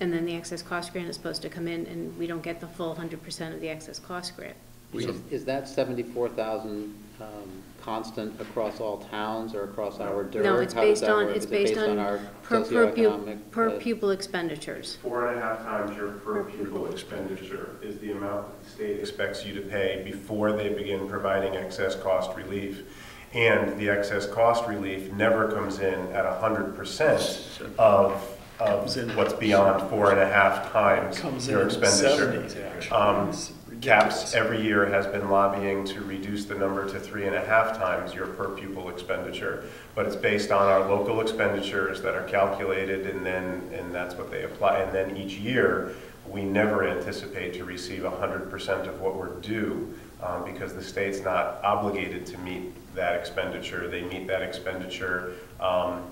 And then the excess cost grant is supposed to come in, and we don't get the full hundred percent of the excess cost grant. Is, is that seventy-four thousand, um, constant across all towns or across our DIR? No, it's How does based that on, work? it's Is it based on our per, per pupil, socioeconomic, per uh, pupil expenditures. Four and a half times your per pupil expenditure is the amount that the state expects you to pay before they begin providing excess cost relief. And the excess cost relief never comes in at hundred percent of, of Comes in- what's beyond four and a half times Comes in your in expenditure. 70s, actually. Um, It's CAPS every year has been lobbying to reduce the number to three and a half times your per pupil expenditure. But it's based on our local expenditures that are calculated and then, and that's what they apply. And then each year, we never anticipate to receive hundred percent of what we're due um, because the state's not obligated to meet that expenditure. They meet that expenditure, um,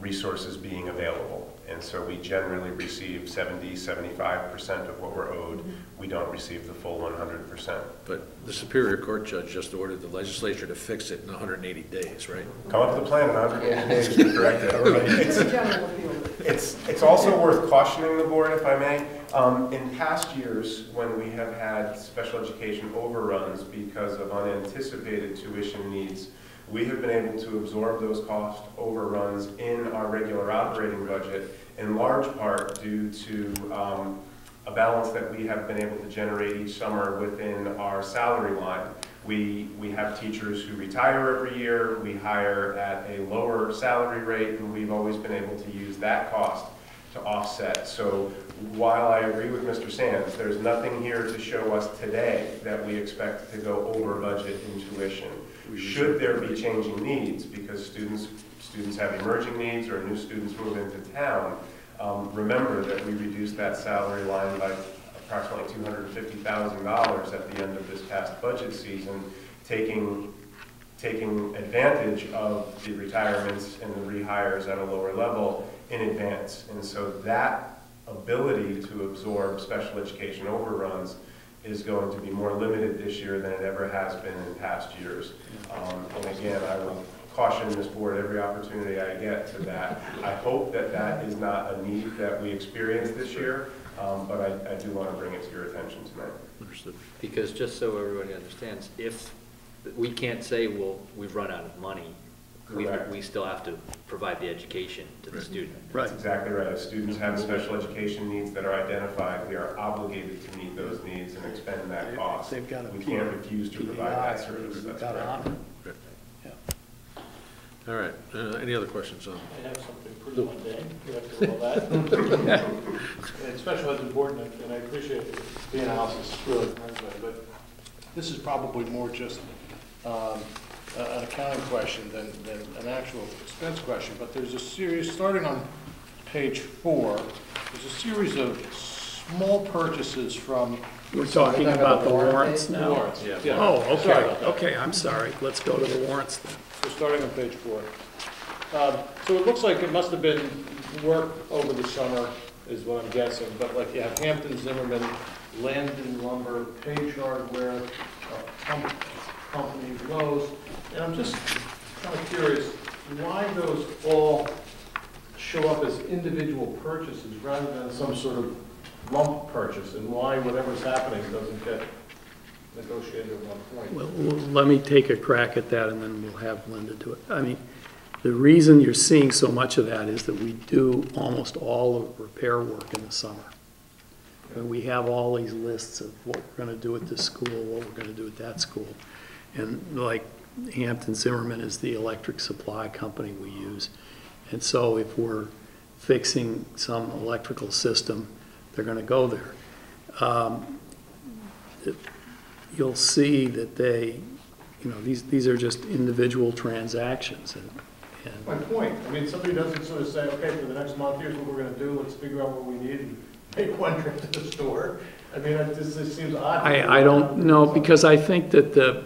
resources being available. And so we generally receive 70, 75% of what we're owed. We don't receive the full 100%. But the Superior Court judge just ordered the legislature to fix it in hundred and eighty days, right? Come up with a plan in 180 days to correct it. It's- It's a general appeal. It's, it's also worth cautioning the board, if I may. Um, in past years, when we have had special education overruns because of unanticipated tuition needs, we have been able to absorb those cost overruns in our regular operating budget, in large part due to, um, a balance that we have been able to generate each summer within our salary line. We, we have teachers who retire every year, we hire at a lower salary rate, and we've always been able to use that cost to offset. So while I agree with Mr. Sands, there's nothing here to show us today that we expect to go over budget in tuition. Should there be changing needs, because students, students have emerging needs or new students move into town, um, remember that we reduced that salary line by approximately two hundred and fifty thousand dollars at the end of this past budget season, taking, taking advantage of the retirements and the rehires at a lower level in advance. And so that ability to absorb special education overruns is going to be more limited this year than it ever has been in past years. Um, And again, I caution this board every opportunity I get to that. I hope that that is not a need that we experience this year, um, but I, I do want to bring it to your attention tonight. Understood. Because just so everybody understands, if, we can't say, well, we've run out of money. We, Correct. we still have to provide the education to the student. That's exactly right. If students have special education needs that are identified, we are obligated to meet those needs and expend that cost. They've got a We can't refuse to provide that service. We've That's got correct. Honor. All right, uh, any other questions on? I have something pretty mundane, after all that. And Special ed's important, and I appreciate the analysis, really, but this is probably more just um, a- an accounting question than, than an actual expense question, but there's a series, starting on page four, there's a series of small purchases from. We're talking about the warrants now? Warrants, yeah. Oh, okay, about okay, I'm sorry. Let's go to the warrants then. So starting on page four. Um, So it looks like it must have been work over the summer, is what I'm guessing, but like you have Hampton Zimmerman, Landon Lumber, Page Hardware, uh, Com- Company Lowe's, and I'm just kind of curious, why those all show up as individual purchases rather than some sort of lump purchase, and why whatever's happening doesn't get negotiated at one point? Well, well, let me take a crack at that, and then we'll have Linda do it. I mean, the reason you're seeing so much of that is that we do almost all of repair work in the summer. And we have all these lists of what we're gonna do at this school, what we're gonna do at that school. And like Hampton Zimmerman is the electric supply company we use. And so if we're fixing some electrical system, they're gonna go there. Um, You'll see that they, you know, these, these are just individual transactions and, and My point, I mean, somebody doesn't sort of say, okay, for the next month, here's what we're gonna do, let's figure out what we need and make one trip to the store. I mean, it just, it seems odd. I, I don't know, because I think that the,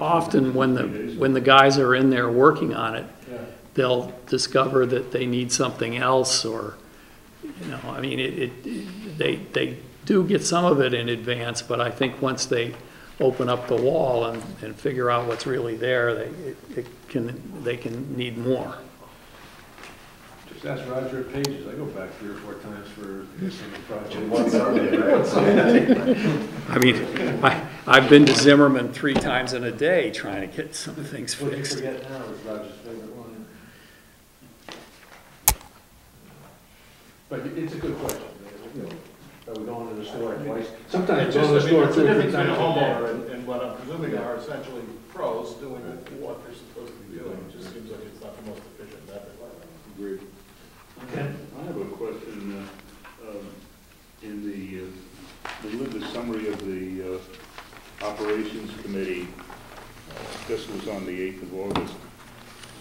often when the, when the guys are in there working on it, Yeah. they'll discover that they need something else, or, you know, I mean, it, it, they, they do get some of it in advance, but I think once they open up the wall and, and figure out what's really there, they, it- it can, they can need more. Just ask Roger at Pages, I go back three or four times for this project. One Sunday, right? I mean, I, I've been to Zimmerman three times in a day trying to get some things What do you fixed. forget now is Roger's favorite line. But it's a good question, you know, are we going to the store twice? Sometimes It's going just, to I the mean, store it's a two or three difference between a times a homeowner and, and what I'm presuming are essentially pros doing what they're supposed to be doing. It just seems like it's not the most efficient method. Agreed. I have a question, uh, um, in the, uh, the summary of the uh, Operations Committee, uh, this was on the 8th of August,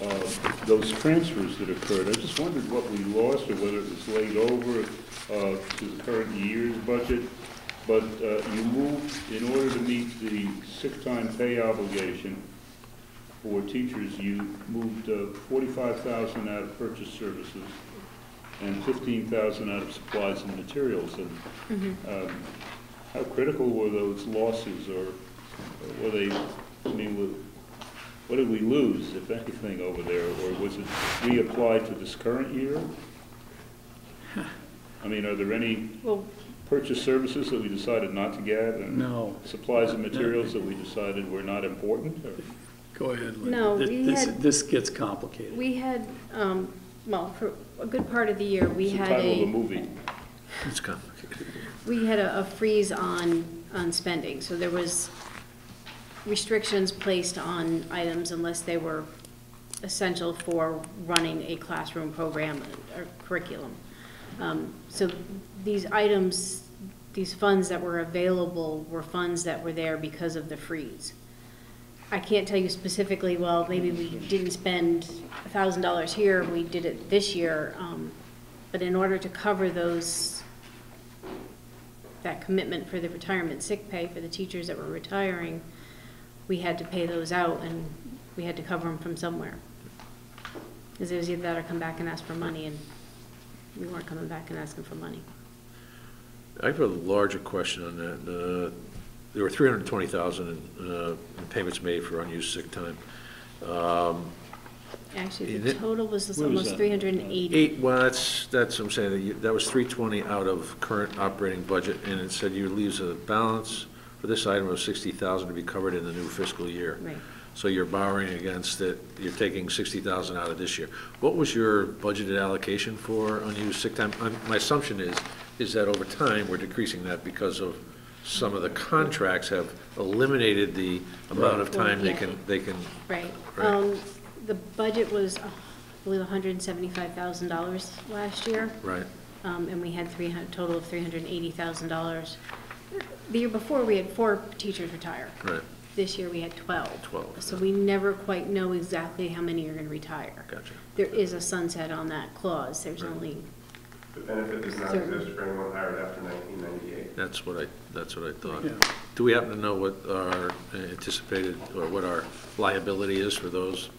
uh, those transfers that occurred, I just wondered what we lost or whether it was laid over uh, to the current year's budget, but uh, you moved, in order to meet the sick time pay obligation for teachers, you moved uh, 45,000 out of purchase services and 15,000 out of supplies and materials. And um, how critical were those losses, or were they, I mean, what did we lose, if anything, over there? Or was it reapplied to this current year? I mean, are there any Well, purchase services that we decided not to get? and No, Supplies and materials that we decided were not important? or- go ahead, Linda. No, This- we this- had- This gets complicated. we had, um, well, for a good part of the year, we It's the had title of the a, movie. It's complicated. we had a a freeze on, on spending. So there was restrictions placed on items unless they were essential for running a classroom program or curriculum. Um, So these items, these funds that were available were funds that were there because of the freeze. I can't tell you specifically, well, maybe we didn't spend a thousand dollars here, we did it this year. um, But in order to cover those, that commitment for the retirement sick pay for the teachers that were retiring, we had to pay those out and we had to cover them from somewhere. Because it was either that or come back and ask for money, and we weren't coming back and asking for money. I have a larger question on that. Uh, There were 320,000 in uh, in payments made for unused sick time. Um, Actually, the it- total was Where was almost three hundred and eighty. Eight, well, that's, that's, what I'm saying, that you- that was 320 out of current operating budget, and it said you leaves a balance for this item of 60,000 to be covered in the new fiscal year. Right. So you're borrowing against it, you're taking 60,000 out of this year. What was your budgeted allocation for unused sick time? I'm- My assumption is, is that over time, we're decreasing that because of some of the contracts have eliminated the amount of time they can, they can, Right. Right. Um, The budget was, uh, I believe, $175,000 last year, right? um, and we had three hundred total of $380,000 the year before, we had four teachers retire. Right, This year, we had twelve. 12, So we never quite know exactly how many are gonna retire. gotcha. There is a sunset on that clause. There's Right. only, The benefit does not Certain. exist for anyone hired after 1998. That's what I, that's what I thought. Yeah. Do we happen to know what our anticipated, or what our liability is for those?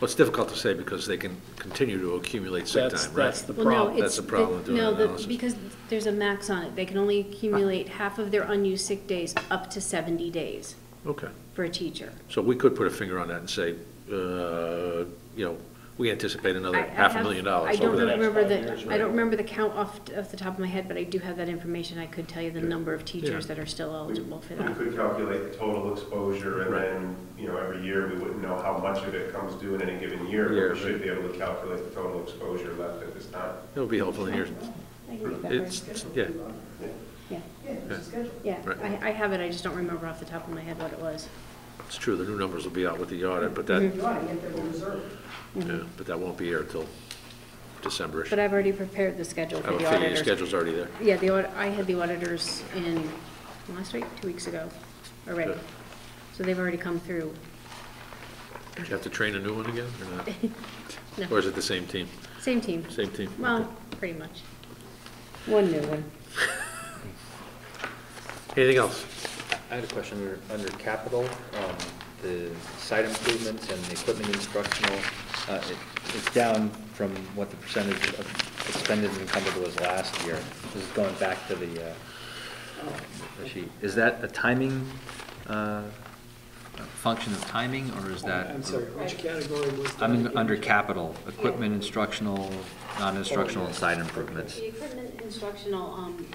Well, it's difficult to say because they can continue to accumulate sick That's, time, right? that's the well, no, problem. it's. That's the problem with doing no, the- analysis. Because there's a max on it. They can only accumulate half of their unused sick days up to seventy days Okay, for a teacher. so we could put a finger on that and say, uh, you know, we anticipate another I- I half a have- million dollars I don't over the next remember five the, years, I right? don't remember the count off, off the top of my head, but I do have that information. I could tell you the number of teachers Yeah. that are still We eligible for we that. could calculate the total exposure, and Right. then, you know, every year, we wouldn't know how much of it comes due in any given year, Year, but we should right. be able to calculate the total exposure left at this time. It'll be helpful in here. I can get that It's, first. yeah, Yeah, Yeah, it's a schedule. yeah. Right. I, I have it. I just don't remember off the top of my head what it was. it's true, the new numbers will be out with the audit, but that, mm-hmm. You ought to get them in reserve. Yeah, but that won't be here till December-ish. But I've already prepared the schedule I for would the figure your auditors. schedule's already there. Yeah, the, audit- I had the auditors in last week, two weeks ago, already. Good. So they've already come through. Do you have to train a new one again, or not? No. Or is it the same team? Same team. Same team? Well, pretty much. One new one. Anything else? I had a question under, under capital, um, the site improvements and the equipment instructional, uh, it, it's down from what the percentage of expended and encumbered was last year. This is going back to the, uh, the sheet. Is that a timing, uh, a function of timing, or is that? I'm sorry, which category was that? I'm in, under capital, equipment, instructional, non-instructional, and site improvements. The equipment instructional, um,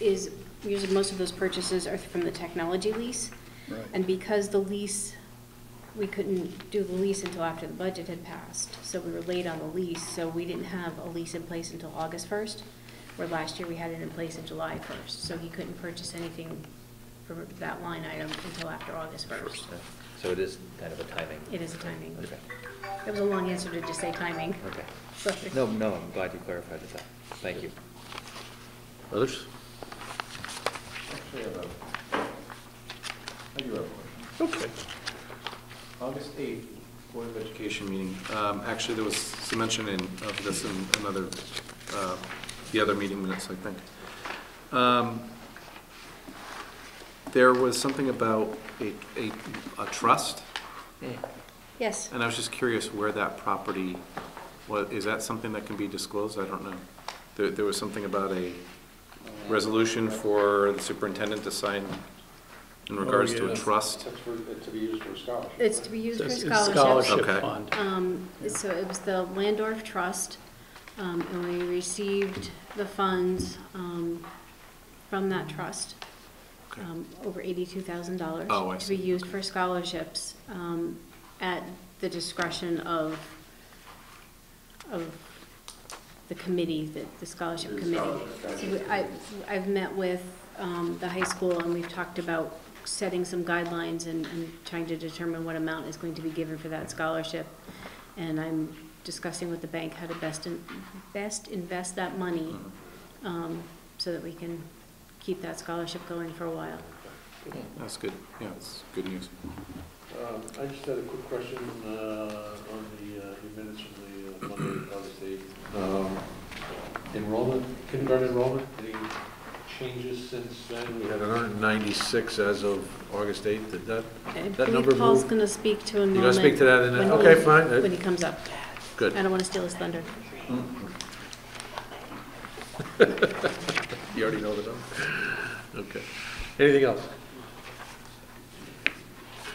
is, usually most of those purchases are from the technology lease. Right. And because the lease, we couldn't do the lease until after the budget had passed, so we were late on the lease, so we didn't have a lease in place until August first, where last year we had it in place in July first, so he couldn't purchase anything for that line item until after August first. So it is kind of a timing. It is a timing. Okay, That was a long answer to just say timing. okay. Sorry. No, no, I'm glad you clarified that. Thank you. Others? Actually, I have a, I do have a question. Okay. August eighth, Board of Education meeting. Um, actually, there was some mention in, of this in another, uh, the other meeting minutes, I think. Um, There was something about a, a, a trust, Yes. and I was just curious where that property, what, is that something that can be disclosed? I don't know. There, there was something about a resolution for the superintendent to sign in regards to a yeah. trust. To be used for scholarship. It's to be used for It's a scholarships. Scholarship Okay. fund. Um, so it was the Landorf Trust, um, and we received the funds, um, from that trust. Okay. Um, over eighty-two thousand dollars. Oh, I To be used for scholarships, um, at the discretion of, of the committee, the, the scholarship committee. So we- I, I've met with, um, the high school and we've talked about setting some guidelines and, and trying to determine what amount is going to be given for that scholarship. And I'm discussing with the bank how to best, in- best invest that money, um, so that we can keep that scholarship going for a while. That's good, yeah, it's good news. Um, I just had a quick question uh, on the uh, the minutes from the uh, Monday, August 8th. Um, Enrollment, kindergarten enrollment, any changes since then? We had 196 as of August 8th, did that, I that believe number Paul's move? gonna speak to You enrollment. gonna speak to that in, when the- he- okay, fine, uh, When he comes up. good. I don't wanna steal his thunder. You already know the number? Okay. Anything else?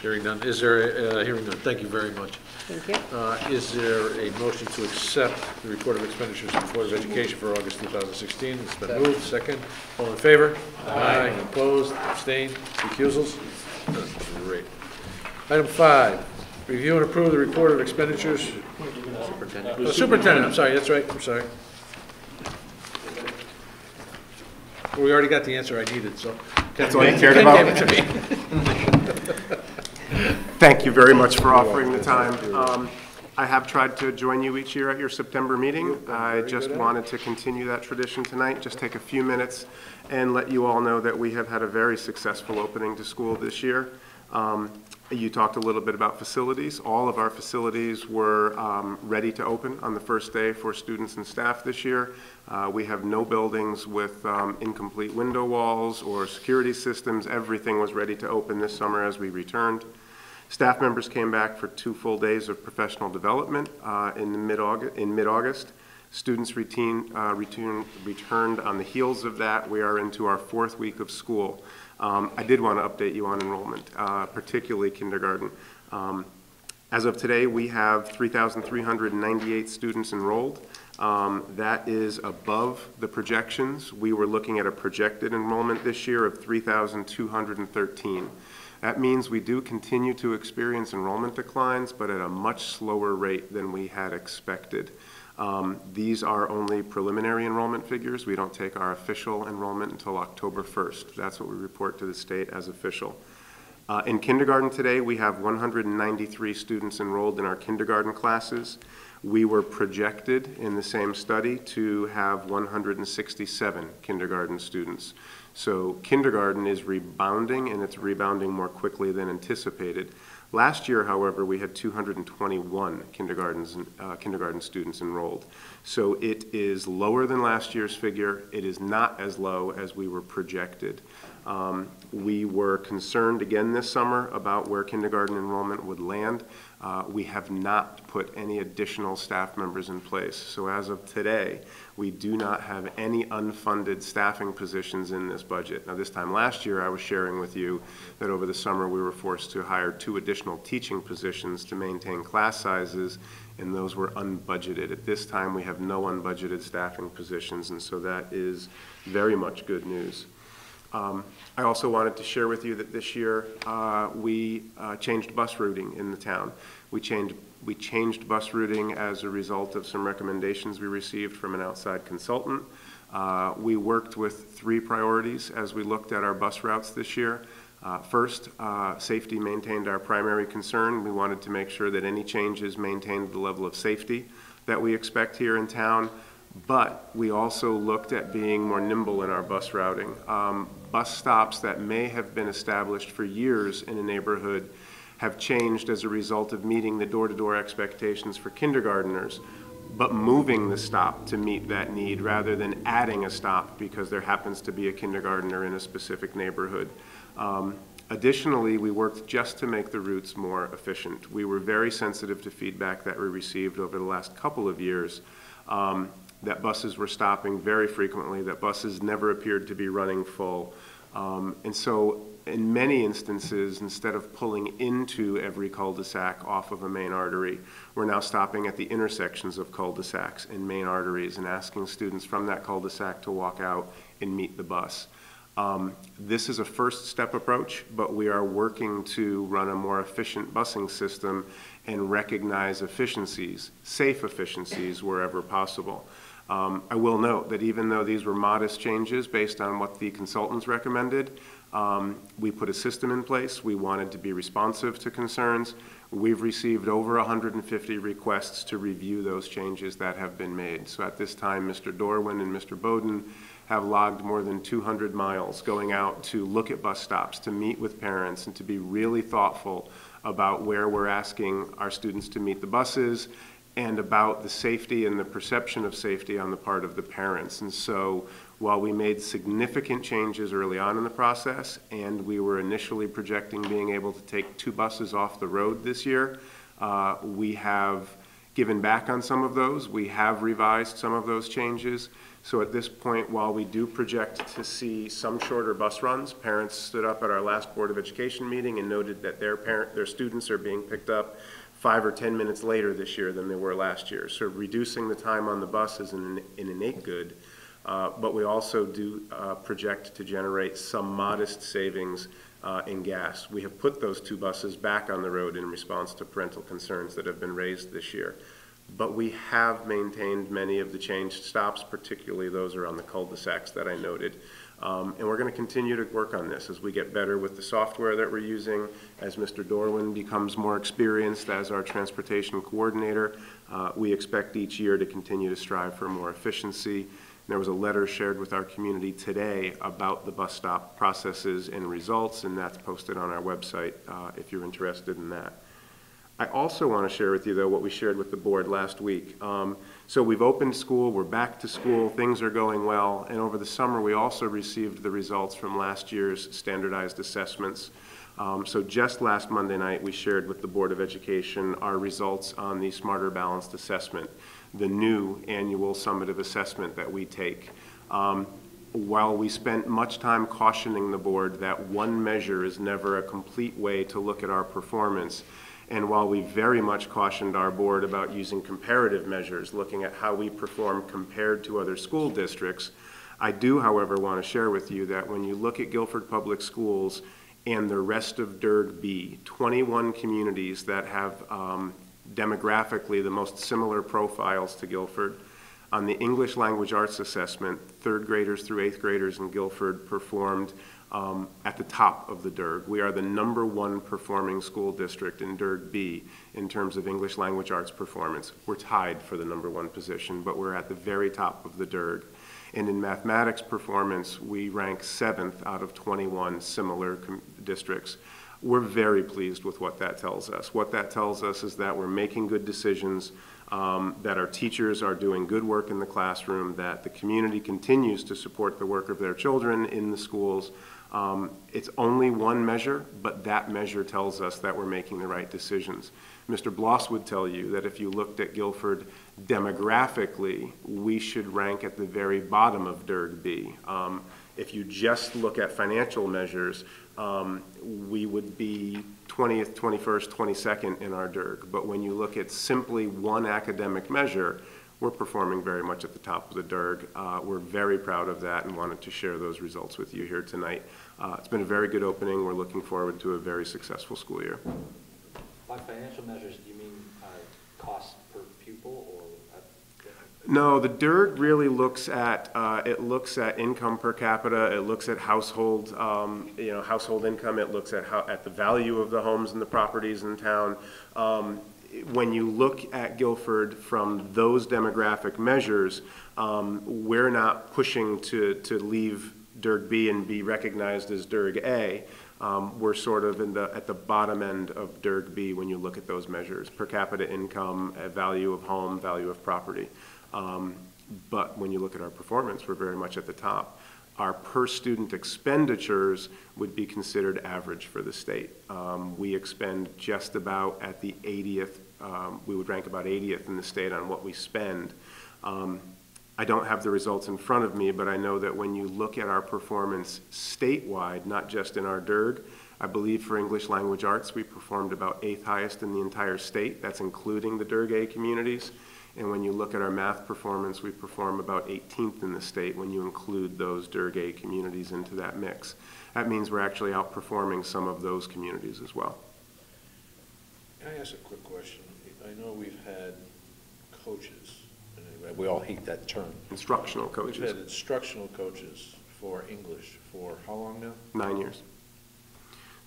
Hearing none. Is there, a- uh, hearing none, thank you very much. Thank you. Uh, Is there a motion to accept the report of expenditures of the Board of Education for August 2016? It's been moved, second. All in favor? Aye. Opposed, abstained, recusals? Great. Item five, review and approve the report of expenditures. Superintendent. Oh, Superintendent, I'm sorry, that's right, I'm sorry. Well, We already got the answer I needed, so. That's all you Ken- cared Ken about? gave it to me. Thank you very much for offering the time. Um, I have tried to join you each year at your September meeting. I just wanted to continue that tradition tonight, just take a few minutes and let you all know that we have had a very successful opening to school this year. Um, You talked a little bit about facilities. All of our facilities were um, ready to open on the first day for students and staff this year. Uh, We have no buildings with um, incomplete window walls or security systems. Everything was ready to open this summer as we returned. Staff members came back for two full days of professional development uh, in mid-August, in mid-August. Students routine, uh, return, returned on the heels of that. We are into our fourth week of school. Um, I did want to update you on enrollment, uh, particularly kindergarten. Um, As of today, we have 3,398 students enrolled. Um, That is above the projections. We were looking at a projected enrollment this year of 3,213. That means we do continue to experience enrollment declines, but at a much slower rate than we had expected. Um, These are only preliminary enrollment figures. We don't take our official enrollment until October 1st. That's what we report to the state as official. Uh, In kindergarten today, we have 193 students enrolled in our kindergarten classes. We were projected in the same study to have 167 kindergarten students. So kindergarten is rebounding, and it's rebounding more quickly than anticipated. Last year, however, we had 221 kindergartens, uh, kindergarten students enrolled. So it is lower than last year's figure. It is not as low as we were projected. Um, We were concerned again this summer about where kindergarten enrollment would land. Uh, We have not put any additional staff members in place. So as of today, we do not have any unfunded staffing positions in this budget. Now, this time last year, I was sharing with you that over the summer, we were forced to hire two additional teaching positions to maintain class sizes, and those were unbudgeted. At this time, we have no unbudgeted staffing positions, and so that is very much good news. Um, I also wanted to share with you that this year, uh, we uh, changed bus routing in the town. We changed, we changed bus routing as a result of some recommendations we received from an outside consultant. Uh, We worked with three priorities as we looked at our bus routes this year. Uh, First, uh, safety maintained our primary concern. We wanted to make sure that any changes maintained the level of safety that we expect here in town. But we also looked at being more nimble in our bus routing. Um, Bus stops that may have been established for years in a neighborhood have changed as a result of meeting the door-to-door expectations for kindergarteners, but moving the stop to meet that need rather than adding a stop because there happens to be a kindergartner in a specific neighborhood. Um, Additionally, we worked just to make the routes more efficient. We were very sensitive to feedback that we received over the last couple of years, um, that buses were stopping very frequently, that buses never appeared to be running full. Um, And so, in many instances, instead of pulling into every cul-de-sac off of a main artery, we're now stopping at the intersections of cul-de-sacs and main arteries and asking students from that cul-de-sac to walk out and meet the bus. Um, This is a first step approach, but we are working to run a more efficient busing system and recognize efficiencies, safe efficiencies wherever possible. Um, I will note that even though these were modest changes based on what the consultants recommended, um, we put a system in place. We wanted to be responsive to concerns. We've received over 150 requests to review those changes that have been made. So at this time, Mr. Dorwin and Mr. Bowden have logged more than 200 miles going out to look at bus stops, to meet with parents, and to be really thoughtful about where we're asking our students to meet the buses and about the safety and the perception of safety on the part of the parents. And so while we made significant changes early on in the process, and we were initially projecting being able to take two buses off the road this year, uh, we have given back on some of those. We have revised some of those changes. So at this point, while we do project to see some shorter bus runs, parents stood up at our last Board of Education meeting and noted that their parent, their students are being picked up five or 10 minutes later this year than they were last year. So reducing the time on the bus is an, an innate good. Uh, but we also do uh, project to generate some modest savings uh, in gas. We have put those two buses back on the road in response to parental concerns that have been raised this year. But we have maintained many of the changed stops, particularly those around the cul-de-sacs that I noted. Um, and we're going to continue to work on this as we get better with the software that we're using, as Mr. Dorwin becomes more experienced as our transportation coordinator. Uh, we expect each year to continue to strive for more efficiency. There was a letter shared with our community today about the bus stop processes and results, and that's posted on our website uh, if you're interested in that. I also want to share with you, though, what we shared with the board last week. Um, so we've opened school, we're back to school, things are going well, and over the summer we also received the results from last year's standardized assessments. Um, so just last Monday night, we shared with the Board of Education our results on the Smarter Balanced Assessment, the new annual summative assessment that we take. Um, while we spent much time cautioning the board that one measure is never a complete way to look at our performance, and while we very much cautioned our board about using comparative measures, looking at how we perform compared to other school districts, I do, however, want to share with you that when you look at Guilford Public Schools and the rest of DIRG B, 21 communities that have um, demographically the most similar profiles to Guilford, on the English language arts assessment, third graders through eighth graders in Guilford performed um, at the top of the DIRG. We are the number one performing school district in DIRG B in terms of English language arts performance. We're tied for the number one position, but we're at the very top of the DIRG. And in mathematics performance, we rank seventh out of 21 similar districts. We're very pleased with what that tells us. What that tells us is that we're making good decisions, um, that our teachers are doing good work in the classroom, that the community continues to support the work of their children in the schools, um, it's only one measure, but that measure tells us that we're making the right decisions. Mr. Bloss would tell you that if you looked at Guilford demographically, we should rank at the very bottom of DIRG B. Um, if you just look at financial measures, um, we would be 20th, 21st, 22nd in our DIRG. But when you look at simply one academic measure, we're performing very much at the top of the DIRG. Uh, we're very proud of that and wanted to share those results with you here tonight. Uh, it's been a very good opening. We're looking forward to a very successful school year. By financial measures, do you mean uh, cost? No, the DIRG really looks at uh, it looks at income per capita. It looks at household, um, you know, household income. It looks at how at the value of the homes and the properties in town. Um, when you look at Guilford from those demographic measures, um, we're not pushing to, to leave DIRG B and be recognized as DIRG A. Um, we're sort of in the, at the bottom end of DIRG B when you look at those measures, per capita income, value of home, value of property. Um, but when you look at our performance, we're very much at the top our per student expenditures would be considered average for the state. Um, we expend just about at the 80th, um, we would rank about 80th in the state on what we spend. Um, I don't have the results in front of me, but I know that when you look at our performance statewide, not just in our DIRG, I believe for English language arts, we performed about eighth highest in the entire state. That's including the DIRG A communities. And when you look at our math performance, we perform about 18th in the state when you include those DIRG A communities into that mix. That means we're actually outperforming some of those communities as well. Can I ask a quick question? I know we've had coaches We all hate that term. Instructional coaches. We've had instructional coaches for English for how long now? nine years.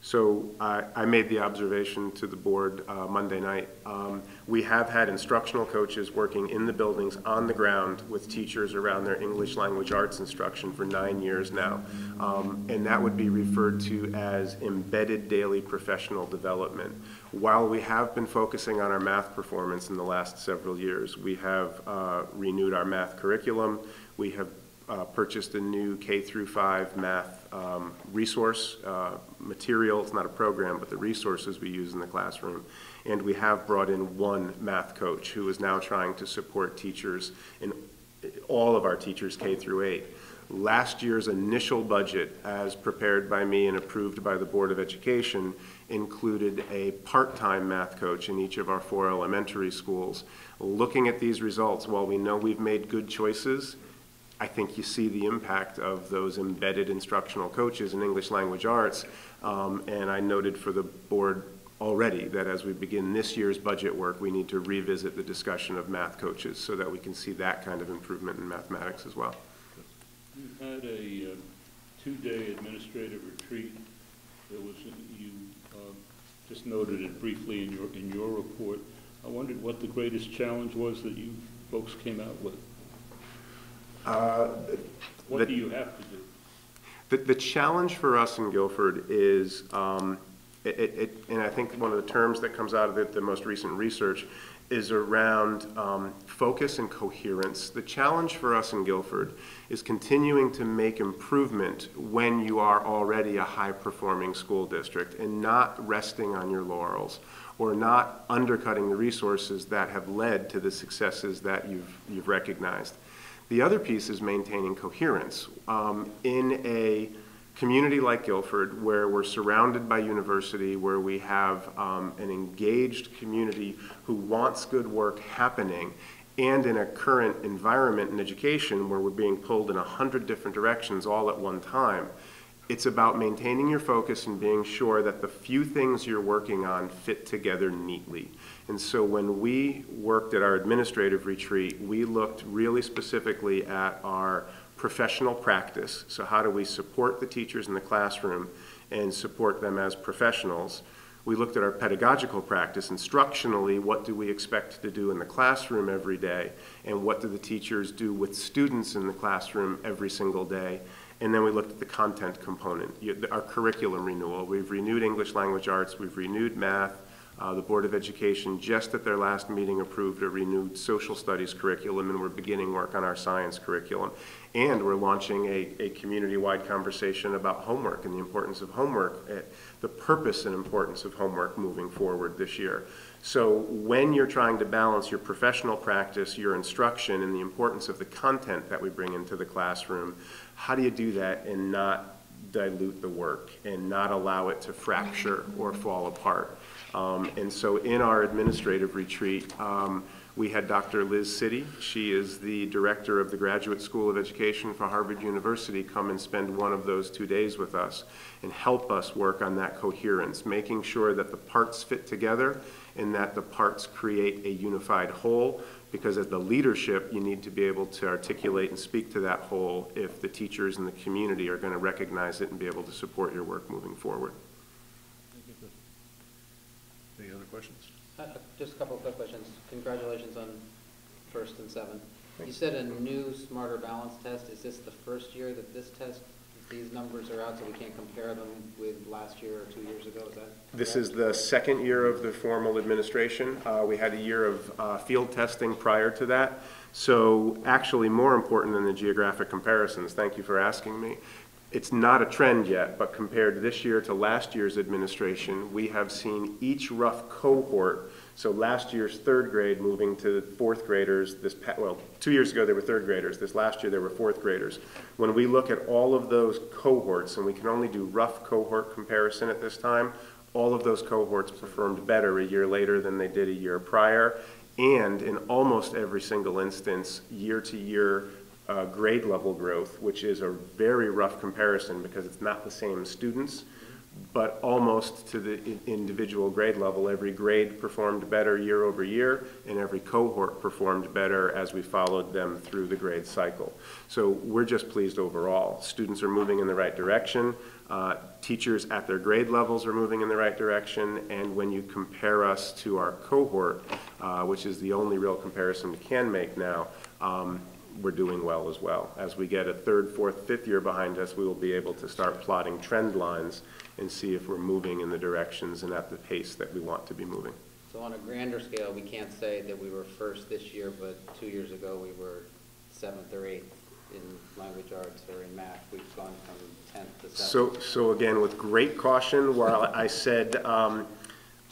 So I, I made the observation to the board uh, Monday night. Um, We have had instructional coaches working in the buildings on the ground with teachers around their English language arts instruction for nine years now. Um, And that would be referred to as embedded daily professional development. While we have been focusing on our math performance in the last several years, we have uh, renewed our math curriculum. We have uh, purchased a new K through five math um, resource uh, material. It's not a program, but the resources we use in the classroom. And we have brought in one math coach who is now trying to support teachers in all of our teachers K through eight. Last year's initial budget, as prepared by me and approved by the Board of Education, included a part-time math coach in each of our four elementary schools. Looking at these results, while we know we've made good choices, I think you see the impact of those embedded instructional coaches in English language arts. Um, and I noted for the board already that as we begin this year's budget work, we need to revisit the discussion of math coaches so that we can see that kind of improvement in mathematics as well. You had a uh, two-day administrative retreat. There was, you um, just noted it briefly in your, in your report. I wondered what the greatest challenge was that you folks came out with. Uh, What the- do you have to do? The, the challenge for us in Guilford is, um, it, it, it- and I think one of the terms that comes out of it, the most recent research, is around um, focus and coherence. The challenge for us in Guilford is continuing to make improvement when you are already a high-performing school district and not resting on your laurels or not undercutting the resources that have led to the successes that you've, you've recognized. The other piece is maintaining coherence. Um, in a community like Guilford, where we're surrounded by university, where we have um, an engaged community who wants good work happening, and in a current environment in education where we're being pulled in a hundred different directions all at one time, it's about maintaining your focus and being sure that the few things you're working on fit together neatly. And so when we worked at our administrative retreat, we looked really specifically at our professional practice. So how do we support the teachers in the classroom and support them as professionals? We looked at our pedagogical practice, instructionally, what do we expect to do in the classroom every day? And what do the teachers do with students in the classroom every single day? And then we looked at the content component, our curriculum renewal. We've renewed English language arts, we've renewed math. Uh, The Board of Education, just at their last meeting, approved a renewed social studies curriculum, and we're beginning work on our science curriculum. And we're launching a, a community-wide conversation about homework and the importance of homework, eh, the purpose and importance of homework moving forward this year. So when you're trying to balance your professional practice, your instruction, and the importance of the content that we bring into the classroom, how do you do that and not dilute the work and not allow it to fracture or fall apart? Um, And so in our administrative retreat, um, we had Dr. Liz City. She is the director of the Graduate School of Education for Harvard University, come and spend one of those two days with us and help us work on that coherence, making sure that the parts fit together and that the parts create a unified whole. Because as the leadership, you need to be able to articulate and speak to that whole if the teachers and the community are going to recognize it and be able to support your work moving forward. Any other questions? Uh, Just a couple of quick questions. Congratulations on first and seven. You said a new smarter balance test. Is this the first year that this test, these numbers are out, so we can't compare them with last year or two years ago? Is that? This is the second year of the formal administration. Uh, We had a year of uh, field testing prior to that. So actually, more important than the geographic comparisons, thank you for asking me, it's not a trend yet, but compared this year to last year's administration, we have seen each rough cohort, so last year's third grade moving to fourth graders, this, well, two years ago they were third graders, this last year they were fourth graders. When we look at all of those cohorts, and we can only do rough cohort comparison at this time, all of those cohorts performed better a year later than they did a year prior. And in almost every single instance, year-to-year uh, grade level growth, which is a very rough comparison because it's not the same students, but almost to the individual grade level. Every grade performed better year over year, and every cohort performed better as we followed them through the grade cycle. So we're just pleased overall. Students are moving in the right direction. Uh, Teachers at their grade levels are moving in the right direction, and when you compare us to our cohort, uh, which is the only real comparison we can make now, um, we're doing well as well. As we get a third, fourth, fifth year behind us, we will be able to start plotting trend lines and see if we're moving in the directions and at the pace that we want to be moving. So on a grander scale, we can't say that we were first this year, but two years ago, we were seventh or eighth in language arts or in math. We've gone from tenth to seventh. So, so again, with great caution, while I said um,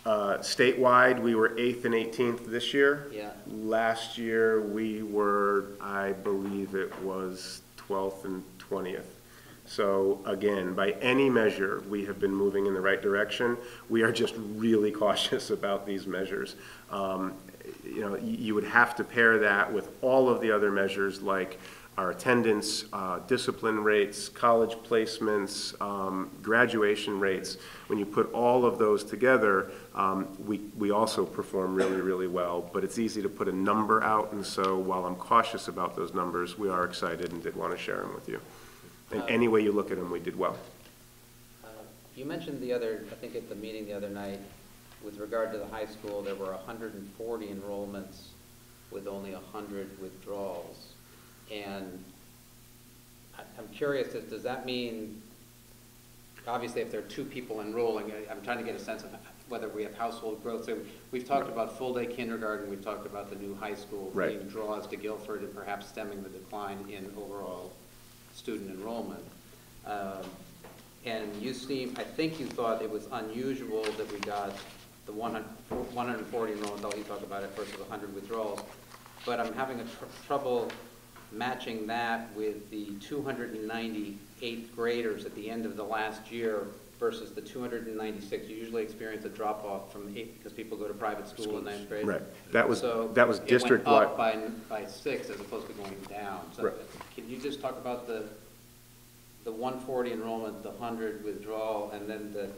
uh, statewide, we were eighth and 18th this year. Yeah. Last year, we were, I believe it was 12th and 20th. So again, by any measure, we have been moving in the right direction. We are just really cautious about these measures. Um, You know, you would have to pair that with all of the other measures like our attendance, uh, discipline rates, college placements, um, graduation rates. When you put all of those together, um, we, we also perform really, really well. But it's easy to put a number out, and so while I'm cautious about those numbers, we are excited and did want to share them with you. And any way you look at them, we did well. Uh, You mentioned the other, I think at the meeting the other night, with regard to the high school, there were hundred and forty enrollments with only hundred withdrawals. And I- I'm curious, does- does that mean, obviously, if there are two people enrolling, I- I'm trying to get a sense of whether we have household growth. So we've talked about full-day kindergarten, we've talked about the new high school Right. being draws to Guilford and perhaps stemming the decline in overall student enrollment. Um, And you seem, I think you thought it was unusual that we got the 100 140 enrollments, I'll let you talk about it, versus 100 withdrawals. But I'm having a tr- trouble matching that with the 298 graders at the end of the last year versus the 296. You usually experience a drop-off from eight, because people go to private school in ninth grade. Right. That was- So that was district-wide. went up by, by six as opposed to going down. So Right. can you just talk about the, the 140 enrollment, the 100 withdrawal, and then the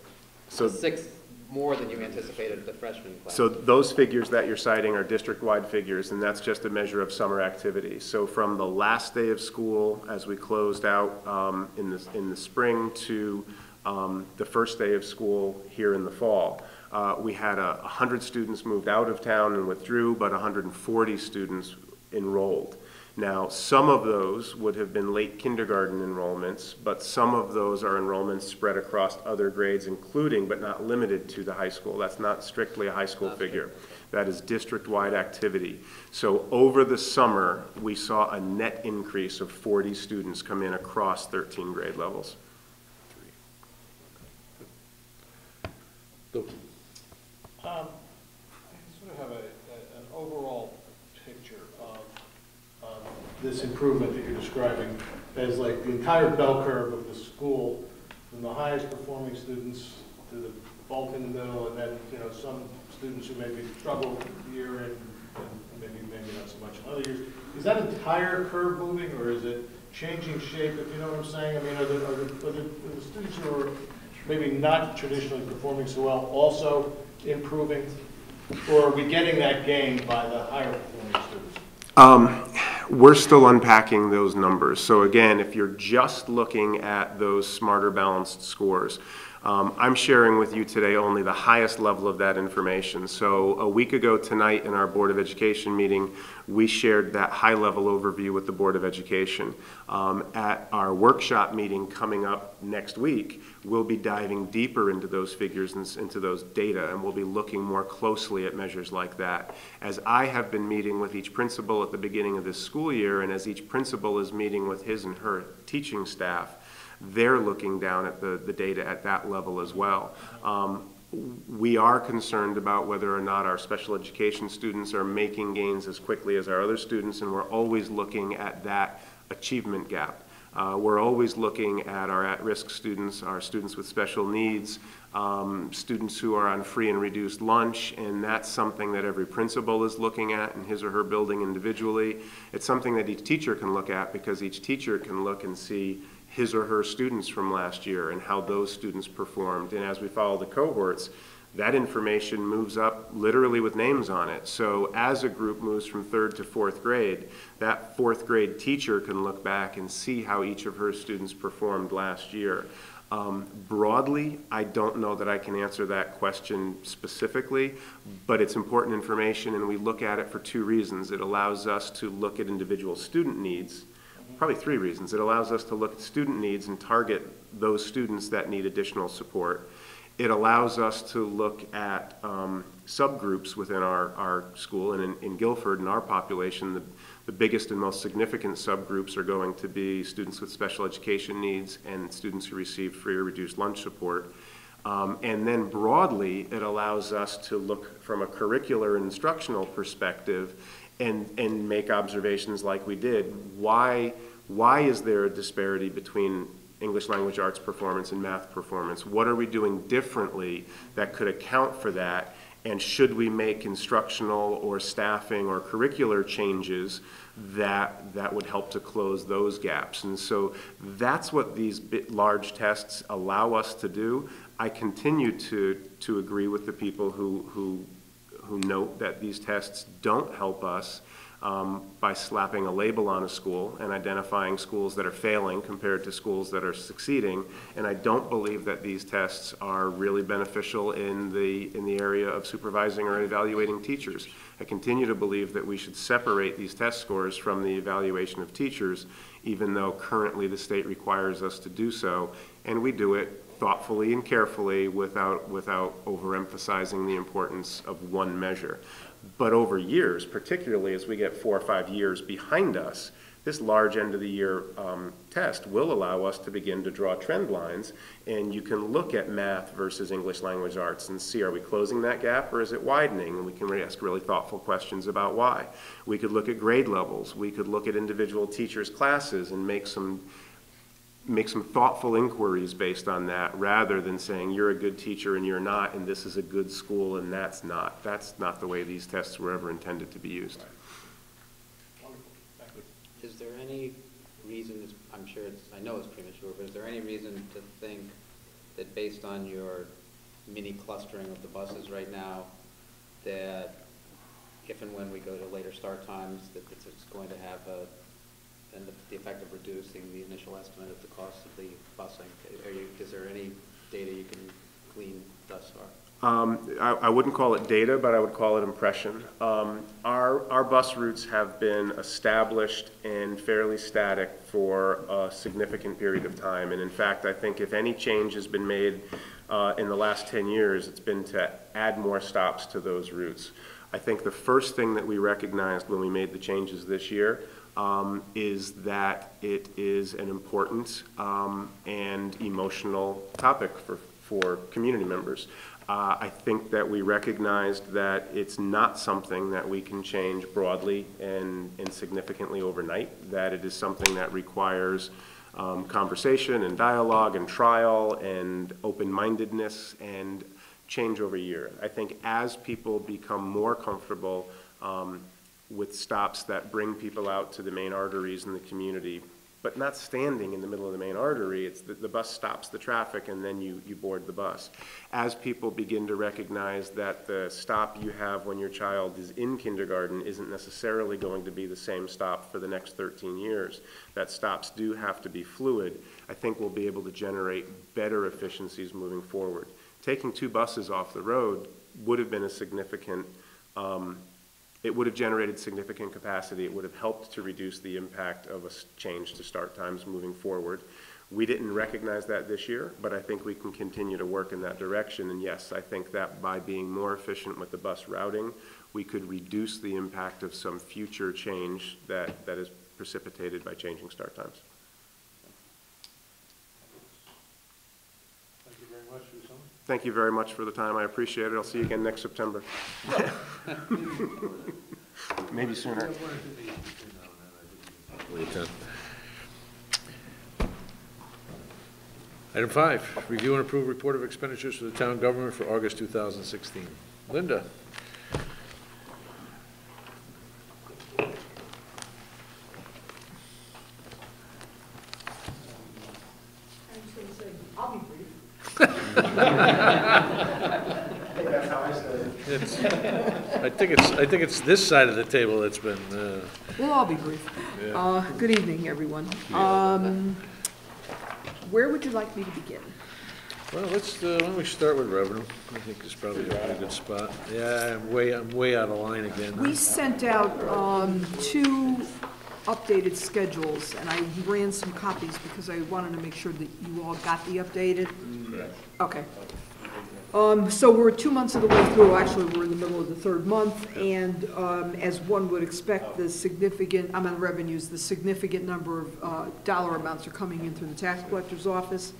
So- six more than you anticipated at the freshman class? So those figures that you're citing are district-wide figures, and that's just a measure of summer activity. So from the last day of school, as we closed out um, in the, in the spring, to um, the first day of school here in the fall, uh, we had a 100 students moved out of town and withdrew, but 140 students enrolled. Now, some of those would have been late kindergarten enrollments, but some of those are enrollments spread across other grades, including but not limited to the high school. That's not strictly a high school Not figure. That is district-wide activity. So over the summer, we saw a net increase of 40 students come in across 13 grade levels. Um, I sort of have a, a- an overall picture of, of this improvement that you're describing as like the entire bell curve of the school, from the highest performing students to the bulk in the middle, and then, you know, some students who maybe struggle here and, and maybe, maybe not so much in other years. Is that entire curve moving, or is it changing shape, if you know what I'm saying? I mean, are the, are the, are the, are the students who are maybe not traditionally performing so well also improving? Or are we getting that gain by the higher performing students? Um, We're still unpacking those numbers. So again, if you're just looking at those smarter balanced scores, um, I'm sharing with you today only the highest level of that information. So a week ago tonight in our Board of Education meeting, we shared that high-level overview with the Board of Education. Um, At our workshop meeting coming up next week, we'll be diving deeper into those figures and into those data, and we'll be looking more closely at measures like that. As I have been meeting with each principal at the beginning of this school year, and as each principal is meeting with his and her teaching staff, they're looking down at the, the data at that level as well. Um, we are concerned about whether or not our special education students are making gains as quickly as our other students, and we're always looking at that achievement gap. Uh, We're always looking at our at-risk students, our students with special needs, um, students who are on free and reduced lunch, and that's something that every principal is looking at in his or her building individually. It's something that each teacher can look at, because each teacher can look and see, his or her students from last year and how those students performed. And as we follow the cohorts, that information moves up literally with names on it. So as a group moves from third to fourth grade, that fourth grade teacher can look back and see how each of her students performed last year. Um, broadly, I don't know that I can answer that question specifically, but it's important information and we look at it for two reasons. It allows us to look at individual student needs, probably three reasons. It allows us to look at student needs and target those students that need additional support. It allows us to look at um, subgroups within our, our school, and in, in Guilford, in our population, the, the biggest and most significant subgroups are going to be students with special education needs and students who receive free or reduced lunch support. Um, and then broadly, it allows us to look from a curricular and instructional perspective and, and make observations like we did. Why, why is there a disparity between English language arts performance and math performance? What are we doing differently that could account for that? And should we make instructional or staffing or curricular changes that, that would help to close those gaps? And so that's what these large tests allow us to do. I continue to, to agree with the people who, who, who note that these tests don't help us um, by slapping a label on a school and identifying schools that are failing compared to schools that are succeeding. And I don't believe that these tests are really beneficial in the, in the area of supervising or evaluating teachers. I continue to believe that we should separate these test scores from the evaluation of teachers, even though currently the state requires us to do so. And we do it thoughtfully and carefully without, without overemphasizing the importance of one measure. But over years, particularly as we get four or five years behind us, this large end of the year um, test will allow us to begin to draw trend lines. And you can look at math versus English language arts and see are we closing that gap or is it widening? And we can ask really thoughtful questions about why. We could look at grade levels. We could look at individual teachers' classes and make some make some thoughtful inquiries based on that rather than saying you're a good teacher and you're not and this is a good school and that's not. That's not the way these tests were ever intended to be used. Is there any reason, I'm sure it's, I know it's premature, but is there any reason to think that based on your mini clustering of the buses right now, that if and when we go to later start times, that it's it's going to have a, and the- the effect of reducing the initial estimate of the cost of the busing? Are you, is there any data you can glean thus far? Um, I, I wouldn't call it data, but I would call it impression. Um, our, our bus routes have been established and fairly static for a significant period of time. And in fact, I think if any change has been made uh, in the last 10 years, it's been to add more stops to those routes. I think the first thing that we recognized when we made the changes this year um, is that it is an important um, and emotional topic for, for community members. Uh, I think that we recognized that it's not something that we can change broadly and, and significantly overnight, that it is something that requires um, conversation and dialogue and trial and open-mindedness and change over year. I think as people become more comfortable um, with stops that bring people out to the main arteries in the community, but not standing in the middle of the main artery. It's the, the bus stops the traffic and then you, you board the bus. As people begin to recognize that the stop you have when your child is in kindergarten isn't necessarily going to be the same stop for the next 13 years, that stops do have to be fluid, I think we'll be able to generate better efficiencies moving forward. Taking two buses off the road would have been a significant um, it would have generated significant capacity. It would have helped to reduce the impact of a change to start times moving forward. We didn't recognize that this year, but I think we can continue to work in that direction. And yes, I think that by being more efficient with the bus routing, we could reduce the impact of some future change that, that is precipitated by changing start times. Thank you very much, Usama. Thank you very much for the time. I appreciate it. I'll see you again next September. Maybe sooner. Uh, Item five, review and approve report of expenditures for the town government for August 2016. Linda? That's how I said it. It's, I think it's, I think it's this side of the table that's been, uh, We'll all be brief. yeah. Uh, Good evening, everyone. Um, Where would you like me to begin? Well, let's, uh, why don't we start with revenue? I think it's probably a pretty good spot. Yeah, I'm way, I'm way out of line again. We sent out um, two updated schedules, and I ran some copies because I wanted to make sure that you all got the updated. Okay. Um, So we're two months of the way through, actually, we're in the middle of the third month, and um, as one would expect, the significant, I'm on revenues, the significant number of uh, dollar amounts are coming in through the tax collector's office.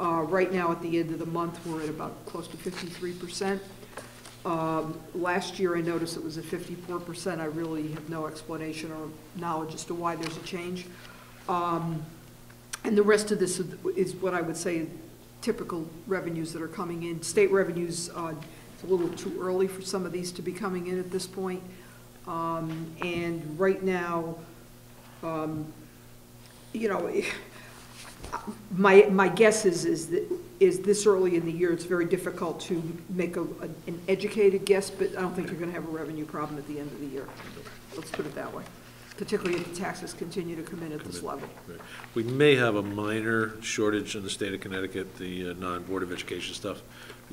Uh, Right now, at the end of the month, we're at about close to fifty-three percent. Um, Last year, I noticed it was at fifty-four percent. I really have no explanation or knowledge as to why there's a change. Um, And the rest of this is- is what I would say typical revenues that are coming in. State revenues, uh, it's a little too early for some of these to be coming in at this point. Um, And right now, um, you know, my, my guess is, is that, is this early in the year, it's very difficult to make a, an educated guess, but I don't think you're gonna have a revenue problem at the end of the year. Let's put it that way, particularly if the taxes continue to come in at this level. Right. We may have a minor shortage in the state of Connecticut, the uh, non-Board of Education stuff,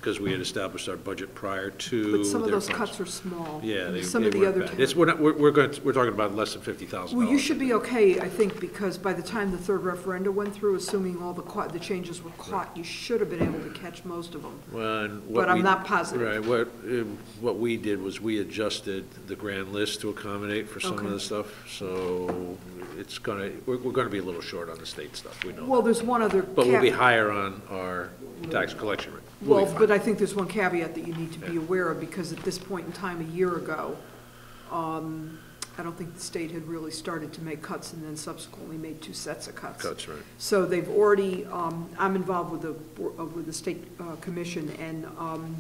because we had established our budget prior to. But some of their those cuts are small. Yeah, they, Some they of the weren't other bad. It's, we're not, we're, we're going, to- we're talking about less than fifty thousand dollars. Well, you should be okay, I think, because by the time the third referendum went through, assuming all the, the changes were caught, you should have been able to catch most of them. Well, and what But I'm we- not positive. Right, what, um, what we did was we adjusted the grand list to accommodate for some of Okay. the stuff, so it's gonna, we're, we're gonna be a little short on the state stuff, we know. Well, that. there's one other. But we'll be cap- higher on our tax collection rate. We'll Well, fine. but I think there's one caveat that you need to be aware of, because at this point in time, a year ago, um, I don't think the state had really started to make cuts and then subsequently made two sets of cuts. Cuts, right. So they've already, um, I'm involved with the, uh, with the state uh, commission, and um,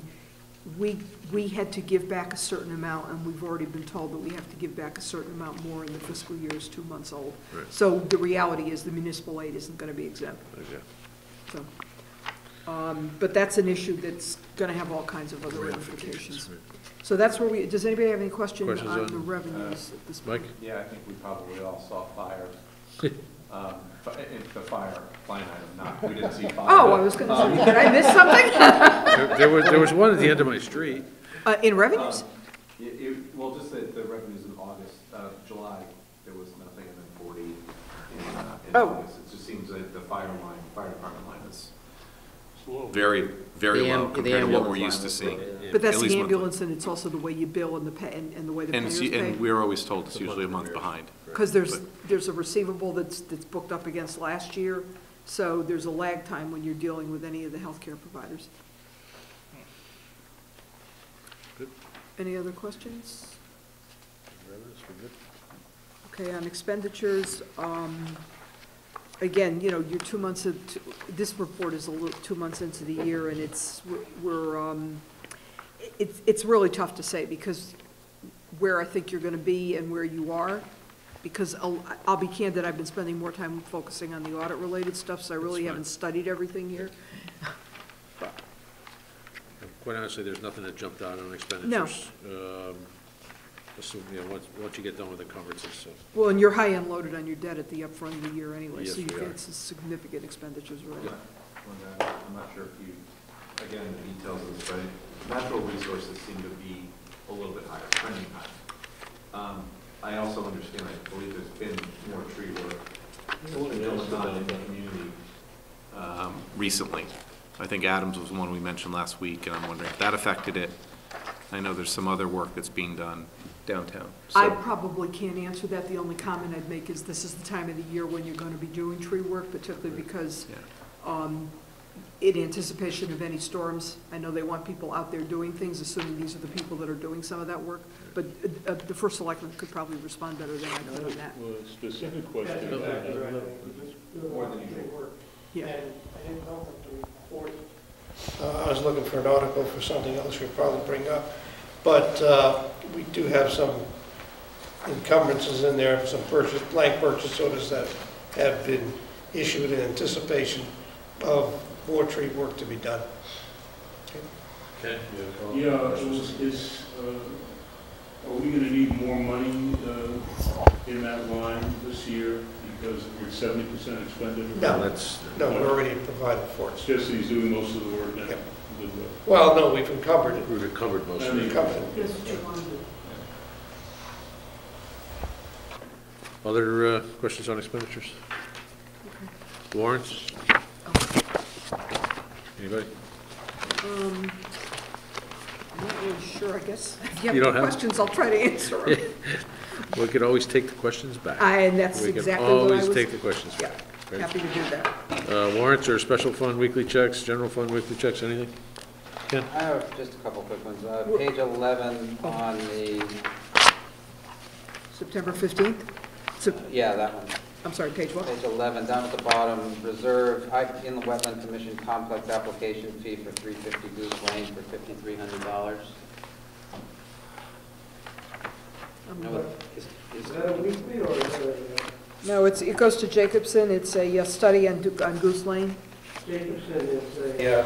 we, we had to give back a certain amount, and we've already been told that we have to give back a certain amount more in the fiscal year is two months old. Right. So the reality is the municipal aid isn't going to be exempt, Okay. so. Um, But that's an issue that's going to have all kinds of other Ramifications, ramifications. right. So that's where we, does anybody have any questions Questions on on- the revenues at this point? Mike? Yeah, I think we probably all saw fire. Um, but the fire line item, not, we didn't see fire. Oh, I was going to say, did I miss something? There- There was, there was one at the end of my street. Uh, In revenues? Um, It, it, well, just the, the revenues in August, uh, July, there was nothing, and then forty in, uh, in Oh. August. It just seems that the fire line, fire department line is very, very The am- low the compared to what we're ambulance used to was seeing. low, But that's At the monthly. ambulance, and it's also the way you bill and the pay, and and the way the And, payers see- pay. and we're always told it's usually a month behind. Because there's, there's a receivable that's, that's booked up against last year, so there's a lag time when you're dealing with any of the healthcare providers. Any other questions? Okay, on expenditures, um, again, you know, you're two months, of- this report is a little, two months into the year, and it's, we're, um, it's, it's really tough to say, because where I think you're gonna be and where you are, because I'll, I'll be candid, I've been spending more time focusing on the audit-related stuff, so I really That's fine. haven't studied everything here. Quite honestly, there's nothing that jumped out on expenditures. Um, Assume, you know, once, once you get done with encumbrances, so. Well, and you're high-end loaded on your debt at the upfront of the year anyway, so you've we are. got some significant expenditures Yeah, already. when, uh, I'm not sure if you, again, the details of this, but natural resources seem to be a little bit higher, trending higher. Um, I also understand, I believe there's been more tree work going on in the community um, recently. I think Adams was one we mentioned last week, and I'm wondering if that affected it. I know there's some other work that's being done downtown. I probably can't answer that. The only comment I'd make is this is the time of the year when you're gonna be doing tree work, particularly because, yeah. um, in anticipation of any storms, I know they want people out there doing things, assuming these are the people that are doing some of that work. But, uh, the first selectman could probably respond better than I could on that. Well, a Specific question. Exactly right. More than usual. Yeah. And I didn't know from the report. Uh, I was looking for an article for something else You'd probably bring up, but uh, we do have some encumbrances in there, some purchase, blank purchase orders that have been issued in anticipation of more tree work to be done. Ken? Yeah, is, is, uh, are we gonna need more money, uh, in that line this year because we're seventy percent expended? No. That's, No, we're already provided for It's it. just that he's doing most of the work now. Yep. Good work. Well, no, we've encumbered it. we've covered most I of mean- it. Covered it. Here's what you want to do. Other uh, questions on expenditures? Warrants? Anybody? Um, I'm not really sure, I guess. If you have You don't any have- questions, I'll try to answer them. We could always take the questions back. I- And that's We can exactly what I always take the questions yeah, back. Great. happy to do that. Uh, Warrants or special fund weekly checks, general fund weekly checks, anything? Ken? I have just a couple quick ones. Uh, Page 11 on the, September 15th? Sep- yeah, that one. I'm sorry, page what? Page 11, down at the bottom, reserve, I- the Wetland Commission complex application fee for 350 Goose Lane for $5,300. Um, You know what- is- is- a weekly or is it No, it's, it goes to Jacobson, it's a uh, study on Du- on Goose Lane. Jacobson is a, yeah,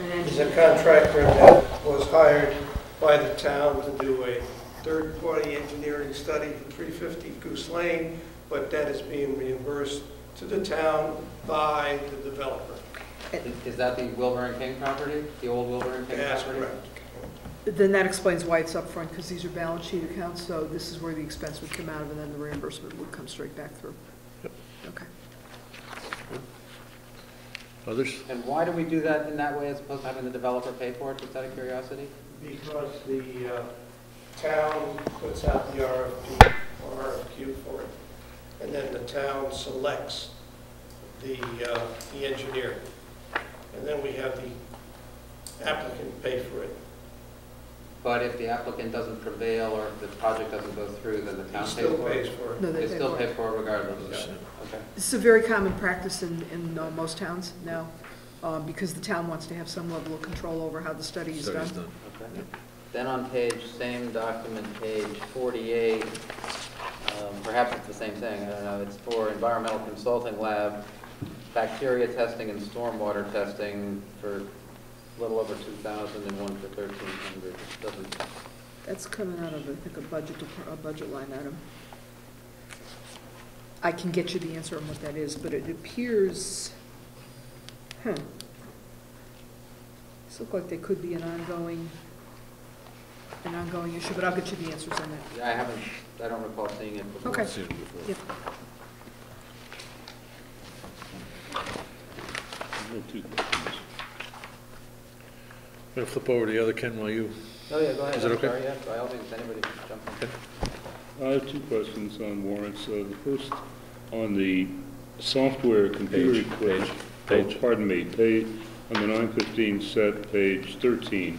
and is a contractor that was hired by the town to do a third-party engineering study for 350 Goose Lane, but that is being reimbursed to the town by the developer. Is is that the Wilbur and King property, the old Wilbur and King That's property? correct. Then that explains why it's up front, because these are balance sheet accounts, so this is where the expense would come out of, and then the reimbursement would come straight back through. Yep. Okay. Others? And why do we do that in that way as opposed to having the developer pay for it, just out of curiosity? Because the uh, town puts out the RFP, or RFQ for it, and then the town selects the, uh, the engineer. And then we have the applicant pay for it. But if the applicant doesn't prevail or if the project doesn't go through, then the town pays still for pays it? for it. No, they They pay still for pay it. for it regardless? Yeah. Okay. This is a very common practice in, in uh, most towns now, um, because the town wants to have some level of control over how the study is done. Done. Okay. Then on page, same document, page 48, um, perhaps it's the same thing, I don't know, it's for environmental consulting lab, bacteria testing and stormwater testing for a little over 2,000 and one for 1,300. Doesn't, That's coming out of, I think, a budget, dep- a budget line item. I can get you the answer on what that is, but it appears, huh. These look like they could be an ongoing, an ongoing issue, but I'll get you the answers on that. I haven't, I don't recall seeing it before. Okay. Seen it before. Yep. No two questions. I'm going to flip over to the other Ken while you, Oh, yeah, go ahead. Is it I'm okay? sorry, yeah, by all means, anybody can jump in. I have two questions on warrants. Uh, The first, on the software computer Page, equipment. page, Oh, page. Pardon me, page, on the 915 set, page 13.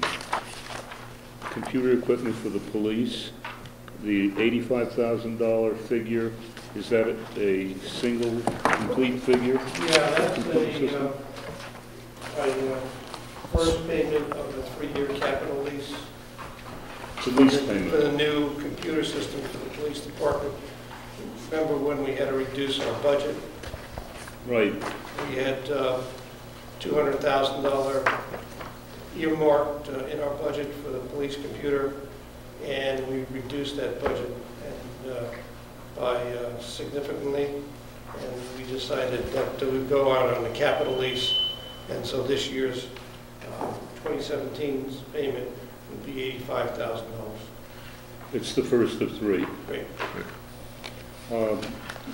Computer equipment for the police, the $85,000 figure, is that a single, complete figure? Yeah, that's Computer the, uh, a, uh, first payment of the three-year capital lease. It's a lease For the new computer system for the police department. Remember when we had to reduce our budget? Right, We had uh, $200,000 earmarked uh, in our budget for the police computer, and we reduced that budget and, uh, by uh, significantly, and we decided that we would go out on the capital lease, and so this year's 2017's payment would be $85,000. it's the first of three. Great. Um,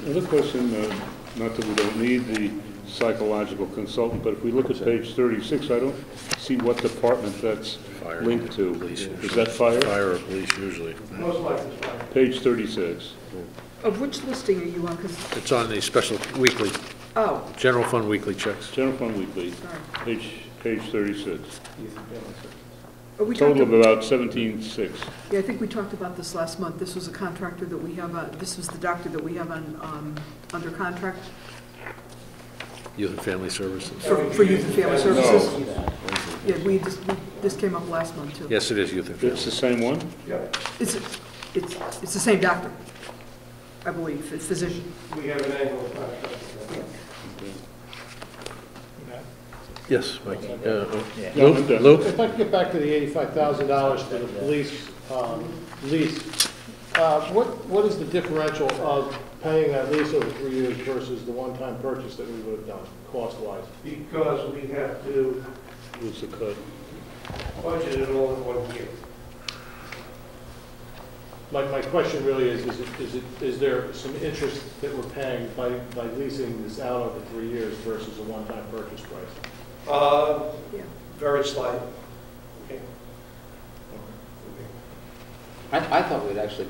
Another question, uh, not that we don't need the psychological consultant, but if we look at page 36, I don't see what department that's fire. linked to. Police Is that fire? Fire or police usually. Most likely fine. Page 36. Of which listing are you on? Because, It's on the special weekly, oh, general fund weekly checks. General Fund Weekly, sorry. page, page 36. Are we Total of about 17.6. Yeah, I think we talked about this last month. This was a contractor that we have, uh, this was the doctor that we have on, um, under contract Youth and Family Services. for, for youth and family services. No, Yeah, we just, we- this came up last month, too. Yes, it is Youth and it's the same one? Yeah. It's, it's, it's the same doctor, I believe, it's physician. We have an annual contract. with them. Yes, Mike. Uh, uh, Lou? I'm. Lou? If I could get back to the eighty-five thousand dollars for the police, um, lease, uh, what, what is the differential of paying that lease over three years versus the one-time purchase that we would have done, cost-wise? Because we have to Lose the code. budget it all in one year. My, my question really is, is it, is it, is there some interest that we're paying by, by leasing this out over three years versus a one-time purchase price? Uh, Yeah. very slight. Okay. I, I thought we'd actually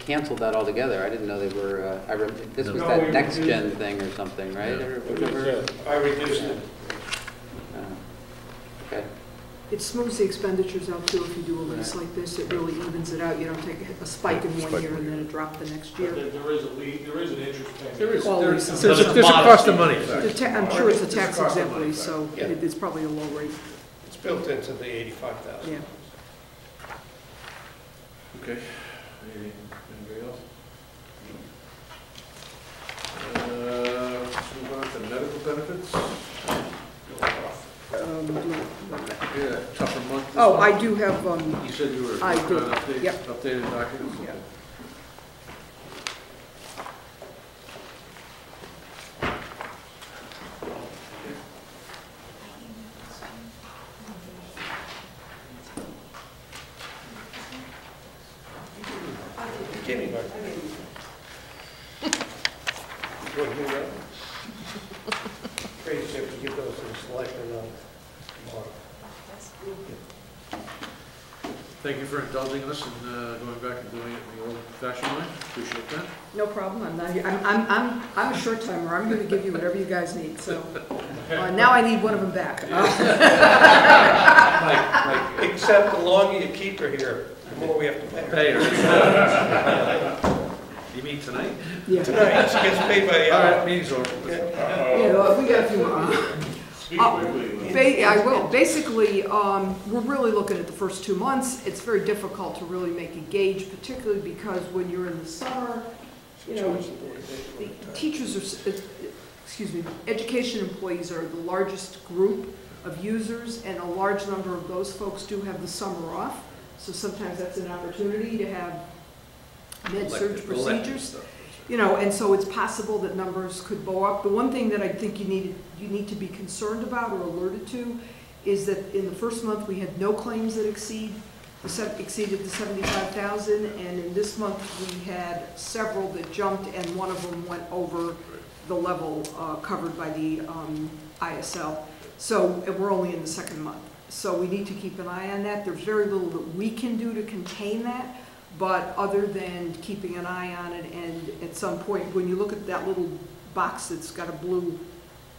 canceled that altogether. I didn't know they were, uh, I, rem- this was No, that next gen reduced- thing or something, right? Yeah. Or whatever? I reduced it. Uh, Okay. It smooths the expenditures out too, if you do a lease like this, it really evens it out, you don't take a spike in one year and then a drop the next year. There is a lea, there is an interest payment. There is, All there- leases. there's a, there's a cost of money The factor. ta- I'm sure it's a It's tax cost of exempt money, lease, so yeah. it- it's probably a low rate, It's built into the eighty-five thousand. yeah. Okay. Any- Anybody else? Uh, let's move on to medical benefits. Um, do you- Yeah, tougher month. this Oh, I month. do have, um, You said you were I working do, update- yep. updated documents? Yeah. Give me one. You want to hear that? Crazy if you give those to the selectmen on tomorrow. Thank you for indulging us and uh, going back and doing it the old fashioned way. Appreciate that. no problem, I'm not, I'm, I'm, I'm, I'm a short timer, I'm gonna give you whatever you guys need, so. Uh, now I need one of them back. Uh, Except the longer you keep her here, the more we have to pay her. Pay her. You mean tonight? Yeah, Tonight, she gets paid by the All right, hour. meeting's over. yeah, well, we got a few more. Speak Uh, quickly. Ba- I will. Basically, um, we're really looking at the first two months. It's very difficult to really make a gauge, particularly because when you're in the summer, you know, the teachers are, excuse me, education employees are the largest group of users, and a large number of those folks do have the summer off. So sometimes that's an opportunity to have med-surge procedures. You know, and so it's possible that numbers could go up. The one thing that I think you need, you need to be concerned about or alerted to is that in the first month, we had no claims that exceed, exceeded the seventy-five thousand, and in this month, we had several that jumped, and one of them went over the level uh, covered by the um, ISL. So, we're only in the second month. So we need to keep an eye on that. There's very little that we can do to contain that. But other than keeping an eye on it, and at some point, when you look at that little box that's got a blue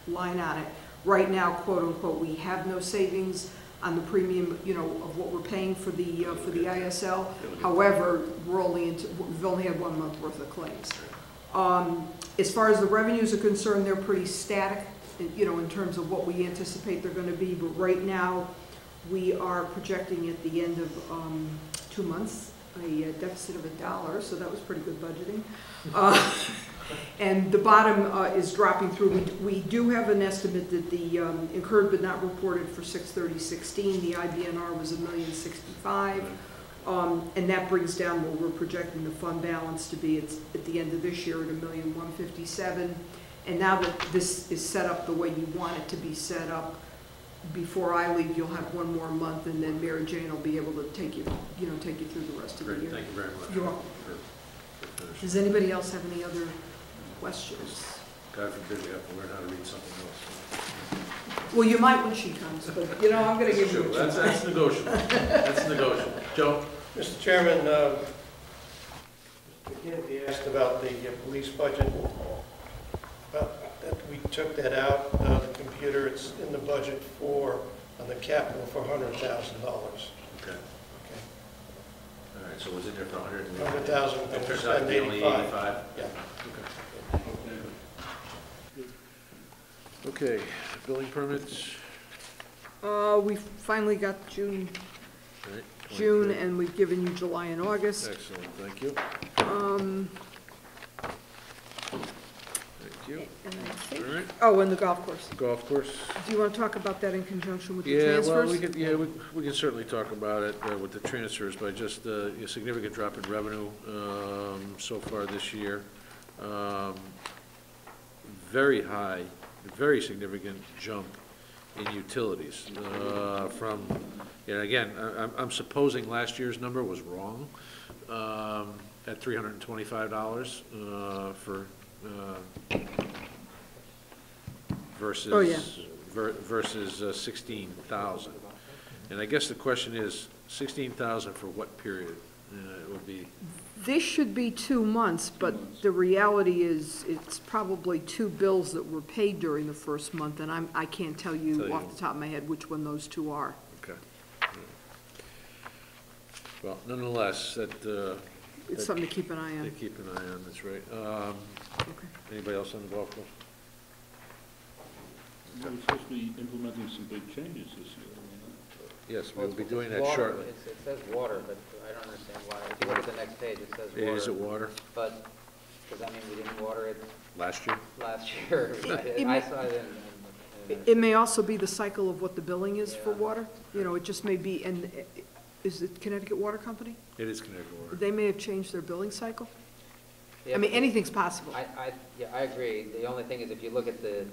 line on it, right now, quote unquote, we have no savings on the premium, you know, of what we're paying for the, uh, for the ISL. However, we're only into, we've only had one month worth of claims. Um, as far as the revenues are concerned, they're pretty static, you know, in terms of what we anticipate they're gonna be, but right now, we are projecting at the end of, um, two months, a deficit of a dollar, so that was pretty good budgeting. Uh, And the bottom uh, is dropping through. We we do have an estimate that the um, incurred but not reported for six thirty sixteen, the IBNR was a million sixty-five. Um, And that brings down what we're projecting the fund balance to be at at the end of this year at a million one fifty-seven. And now that this is set up the way you want it to be set up, before I leave, you'll have one more month, and then Mary Jane will be able to take you, you know, take you through the rest of the Great, year. thank you very much. You're welcome. for- for finishing. Does anybody else have any other questions? God forbid we have to learn how to read something else. Well, you might when she comes, but, you know, I'm gonna give you Sure, a That's, chance. that's negotiable. That's negotiable. Joe? Mr. Chairman, uh, again, he asked about the uh, police budget. Uh, that We took that out, uh, the computer, it's in the budget for, on the capital for $100,000. Okay. Okay. All right, so was in there for a hundred and... 100,000, It and we turns out to be only 85. eighty-five? Yeah. Okay, Okay. billing permits, Uh, we finally got June, right? June, 23. and we've given you July and August. Excellent, thank you. Um, you. And I think, All right, oh, and the golf course. golf course. Do you want to talk about that in conjunction with the Yeah, transfers? well, we could, yeah, we, we can certainly talk about it uh, with the transfers, but just uh, a significant drop in revenue um, so far this year. Um, Very high, very significant jump in utilities uh, from, and again, I- I'm, I'm supposing last year's number was wrong um, at three hundred and twenty-five dollars uh, for uh, versus. Oh, yeah. ver- Versus uh, sixteen thousand. And I guess the question is, sixteen thousand for what period? Uh, It would be, This should be two months, but the reality is, it's probably two bills that were paid during the first month, and I'm, I can't tell Tell you you. off the top of my head which one those two are. okay. Well, nonetheless, that, uh, It's something to keep an eye they on. keep an eye on, that's right. Um. Anybody else on the golf course? We're supposed to be implementing some big changes this year. Yes, Well, we'll be doing that water. shortly. It's- It says water, but I don't understand why. If you look at the next page, it says water. Is it water But, does that mean we didn't water it last year? last year? It- I it I may- saw it in- in, in. It may also be the cycle of what the billing is for Yeah. water, you know, it just may be, and is it Connecticut Water Company? It is Connecticut Water. They may have changed their billing cycle? Yeah, I mean, anything's possible. I, I, yeah, I agree. The only thing is if you look at the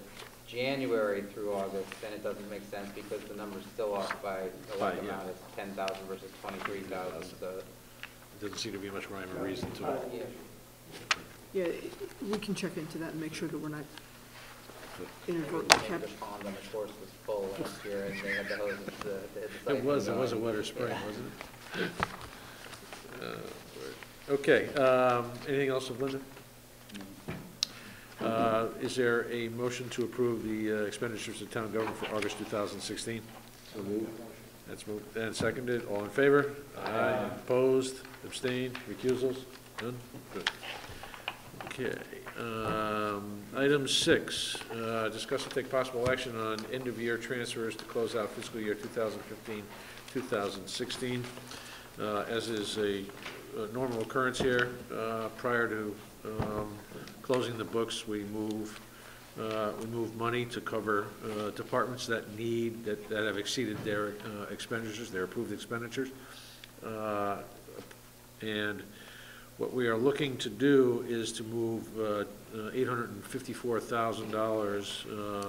January through August, then it doesn't make sense because the number's still off by a By, like yeah. amount. It's ten thousand versus twenty-three thousand, so, Doesn't seem to be much rhyme or reason to it. yeah. Yeah, we can check into that and make sure that we're not inadvertently maybe kept. the pond on the course was full last year and they had the hoses to, to hit the It site. was, it was a wetter spring, wasn't it? Uh, Okay, um, anything else of Linda? Uh, Is there a motion to approve the uh, expenditures of town government for August 2016? So moved. That's moved and seconded. All in favor? Aye. Opposed? Abstained? Recusals? None? Good. Okay. um, Item six, uh, discuss and take possible action on end-of-year transfers to close out fiscal year 2015, 2016. Uh, As is a normal occurrence here, uh, prior to um, closing the books, we move, uh, we move money to cover uh, departments that need, that that have exceeded their uh, expenditures, their approved expenditures. Uh, And what we are looking to do is to move uh, uh, $854,000 uh,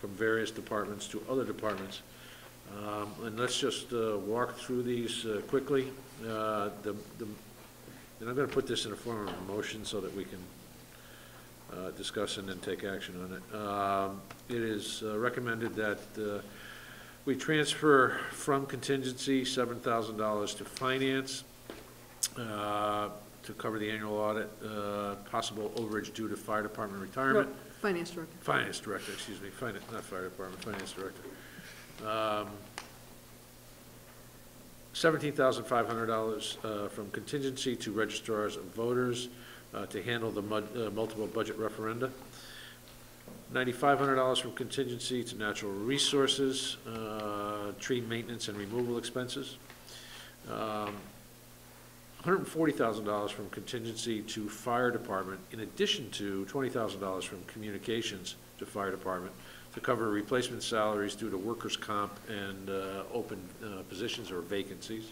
from various departments to other departments. Um, And let's just walk through these quickly. Uh, The, the- and I'm going to put this in a form of a motion so that we can uh, discuss and then take action on it. Um, It is uh, recommended that uh, we transfer from contingency $7,000 to finance uh, to cover the annual audit, uh, possible overage due to fire department retirement. No, Finance Director. Finance director, excuse me, finance, not fire department, finance director. Um, Seventeen thousand five hundred dollars uh, from contingency to registrars of voters uh, to handle the mud- uh, multiple budget referenda. Ninety-five hundred dollars from contingency to natural resources, uh, tree maintenance and removal expenses. Um, $140,000 from contingency to fire department, in addition to $20,000 from communications to fire department to cover replacement salaries due to workers' comp and uh, open uh, positions or vacancies.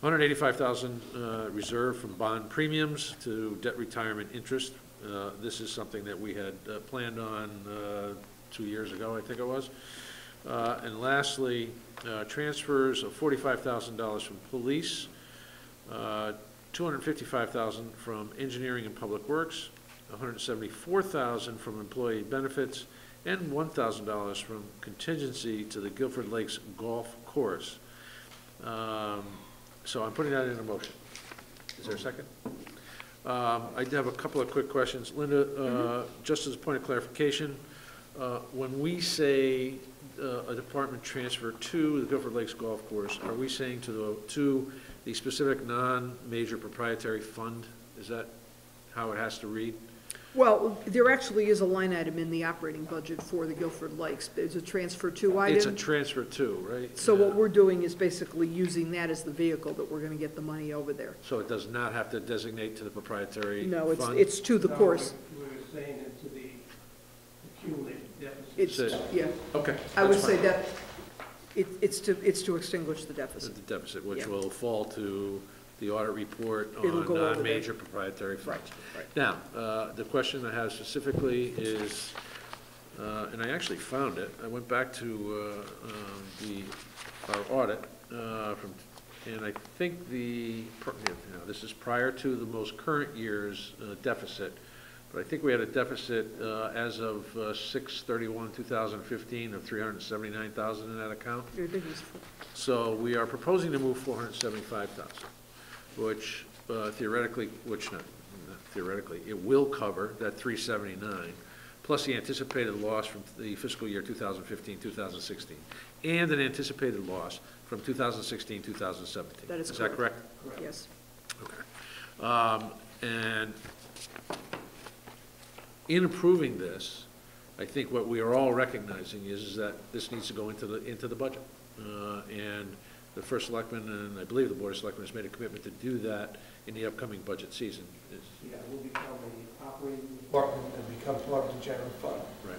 185,000 uh, reserved from bond premiums to debt retirement interest. Uh, This is something that we had uh, planned on uh, two years ago, I think it was. And lastly, transfers of $45,000 from police, uh, 255,000 from engineering and public works, 174,000 from employee benefits, and $1,000 from contingency to the Guilford Lakes Golf Course. Um, So I'm putting that in a motion. Is there a second? Um, I do have a couple of quick questions. Linda, uh, just as a point of clarification, uh, when we say uh, a department transfer to the Guilford Lakes Golf Course, are we saying to the, to the specific non-major proprietary fund? Is that how it has to read? Well, there actually is a line item in the operating budget for the Guilford Lakes. It's a transfer to item. It's a item. transfer to, right? So what we're doing is basically using that as the vehicle that we're gonna get the money over there. So it does not have to designate to the proprietary fund? No, it's, it's to the No, course. We were saying it's It's, Says- yeah, Okay. I would that's say fine. that, it, it's to, it's to extinguish the deficit. The deficit, which Yeah. will fall to the audit report on non-major proprietary funds. Right, right. Now, uh, the question I have specifically is, uh, and I actually found it, I went back to uh, um, the, our audit uh, from, and I think the, you know, this is prior to the most current year's uh, deficit, but I think we had a deficit uh, as of uh, six thirty-one, two thousand and fifteen, of 379,000 in that account. So we are proposing to move 475,000 which uh, theoretically, which not not theoretically, it will cover that three seventy-nine, plus the anticipated loss from the fiscal year 2015, 2016, and an anticipated loss from 2016, 2017. That is Is that correct? Yes. Okay. Um, And in approving this, I think what we are all recognizing is, is that this needs to go into the, into the budget. Uh, And the first selectman, and I believe the board of selectmen has made a commitment to do that in the upcoming budget season. Is- Yeah, we'll become a operating department and become part of the general fund. Right.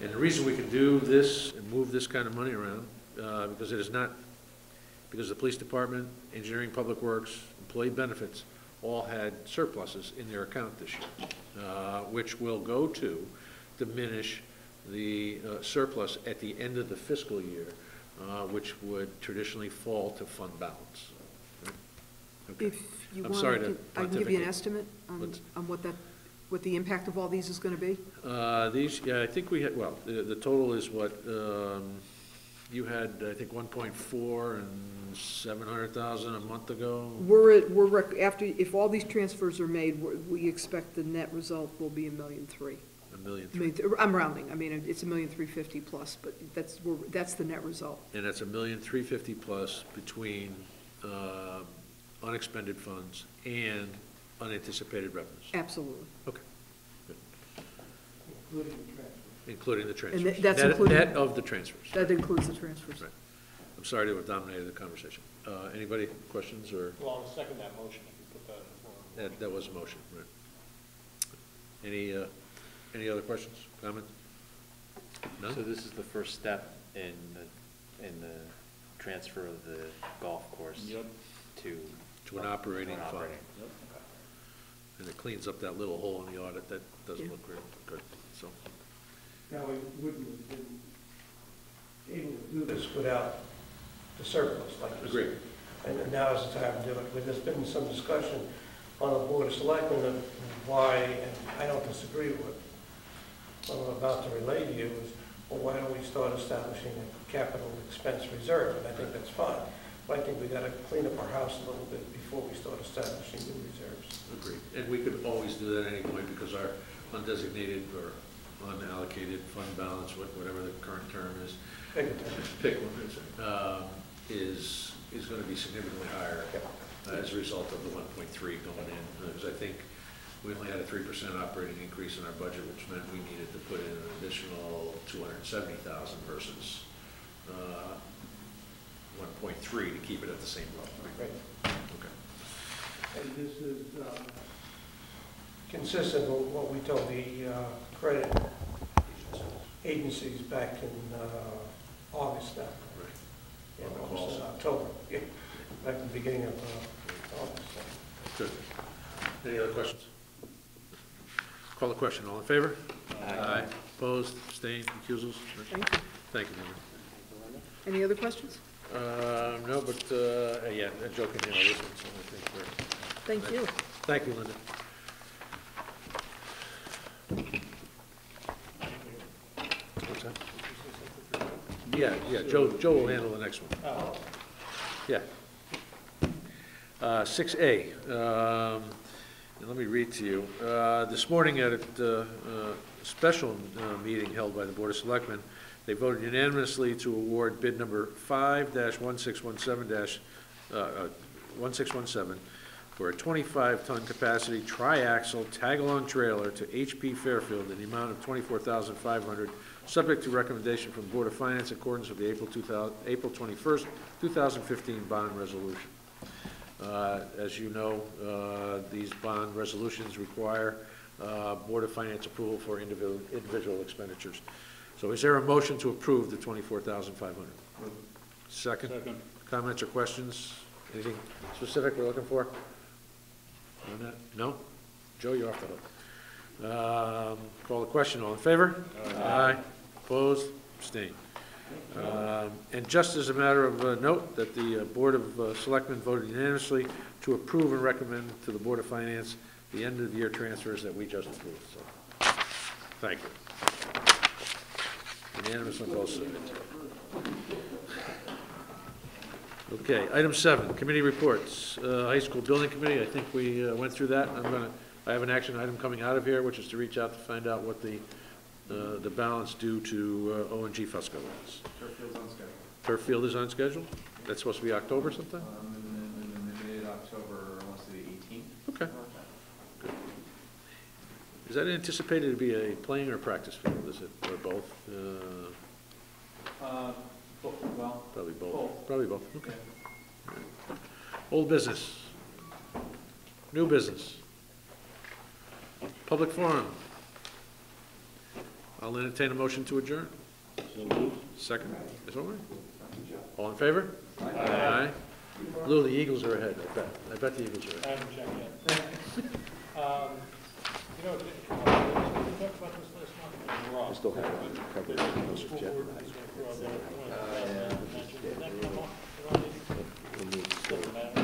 And the reason we can do this and move this kind of money around, uh, because it is not, because the police department, engineering, public works, employee benefits, all had surpluses in their account this year, uh, which will go to diminish the uh, surplus at the end of the fiscal year, uh, which would traditionally fall to fund balance. Okay. If you I'm want, sorry I to can, I can give you an estimate on, on what that, what the impact of all these is gonna be? Uh, These, yeah, I think we had, well, the, the total is what, um, you had, I think, one point four and seven hundred thousand a month ago. We're, at- we're, rec- after, if all these transfers are made, we're- we expect the net result will be a million three. A million I three. mean, I'm rounding, I mean, it's a million three fifty plus, but that's, we're- that's the net result. And that's a million three fifty plus between, uh, unexpended funds and unanticipated revenues. Absolutely. Okay, good. Including the transfer. Including the transfers. And that's Net- including- Net of the transfers. That includes the transfers. Right. I'm sorry to have dominated the conversation. Uh, anybody, questions, or? Well, I'll second that motion if you put that in the That, that was a motion, right. Any, uh, any other questions, comments? None? So this is the first step in the, in the transfer of the golf course Yep. to. To an operating an fund. operating. And it cleans up that little hole in the audit that doesn't Yeah. look great, good, so. Now, we wouldn't have been able to do this without the surplus, like you said. Agreed. And then now is the time to do it. But There's been some discussion on the Board of Selectmen of why, and I don't disagree with what I'm about to relay to you, is, well, why don't we start establishing a capital expense reserve? And I think that's fine. But I think we gotta clean up our house a little bit before we start establishing new reserves. Agreed. And we could always do that at any point because our undesignated or unallocated fund balance, whatever the current term is, down. pick one, um, is, is gonna be significantly higher uh, as a result of the one point three going in. Because I think we only had a three percent operating increase in our budget, which meant we needed to put in an additional two hundred and seventy thousand versus, uh, one point three to keep it at the same level. Right. Okay. And this is um, consistent with what we told the uh, credit agencies back in uh, August now. Right. Yeah, On the August, calls. uh, October, yeah, back at the beginning of uh, August. Good. Any other questions? Call the question. All in favor? Aye. Opposed, abstained, recusals? Thank you. Thank you, Linda. Any other questions? Uh, no, but, uh, yeah, Joe can handle this one, I think we're, Thank you. thank you, Linda. What's that? Yeah, yeah, Joe, Joe will handle the next one. Yeah. Uh, Six A, um, and let me read to you. Uh, This morning at a uh, uh, special uh, meeting held by the Board of Selectmen, they voted unanimously to award bid number five one six one seven uh, for a twenty-five ton capacity triaxle tag-along trailer to HP Fairfield in the amount of twenty-four thousand five hundred, subject to recommendation from the Board of Finance in accordance with the April two thousand, April twenty-first, two thousand fifteen bond resolution. Uh, As you know, uh, these bond resolutions require uh, Board of Finance approval for individual, individual expenditures. So is there a motion to approve the twenty-four thousand five hundred? Second? Second. Comments or questions? Anything specific we're looking for? That? No? Joe, you're off the hook. Um, Call the question, all in favor? Aye. Opposed? Abstained. Um, And just as a matter of uh, note, that the uh, Board of uh, Selectmen voted unanimously to approve and recommend to the Board of Finance the end-of-the-year transfers that we just approved, so, thank you. Unanimous on both sides. Okay, item seven, committee reports. Uh, High School Building Committee, I think we uh, went through that. I'm gonna, I have an action item coming out of here, which is to reach out to find out what the, uh, the balance due to uh, O and G Fusco is. Turf field's on schedule. Turf Field is on schedule? That's supposed to be October sometime? Um, in, mid-October, I want to say the eighteenth. Okay. Is that anticipated to be a playing or practice field, is it, or both? Uh, Uh, bo- well, Probably both. Both. Probably both, okay. Old business. New business. Public forum. I'll entertain a motion to adjourn. Second, Ms. Owen? All in favor? Aye. Lou, the Eagles are ahead, I bet. I bet the Eagles are ahead. I haven't checked yet. Um, You know, did we talk about this last month? I still have it covered. The school board was going to throw out there, uh, mentioned, did that come up? We need to-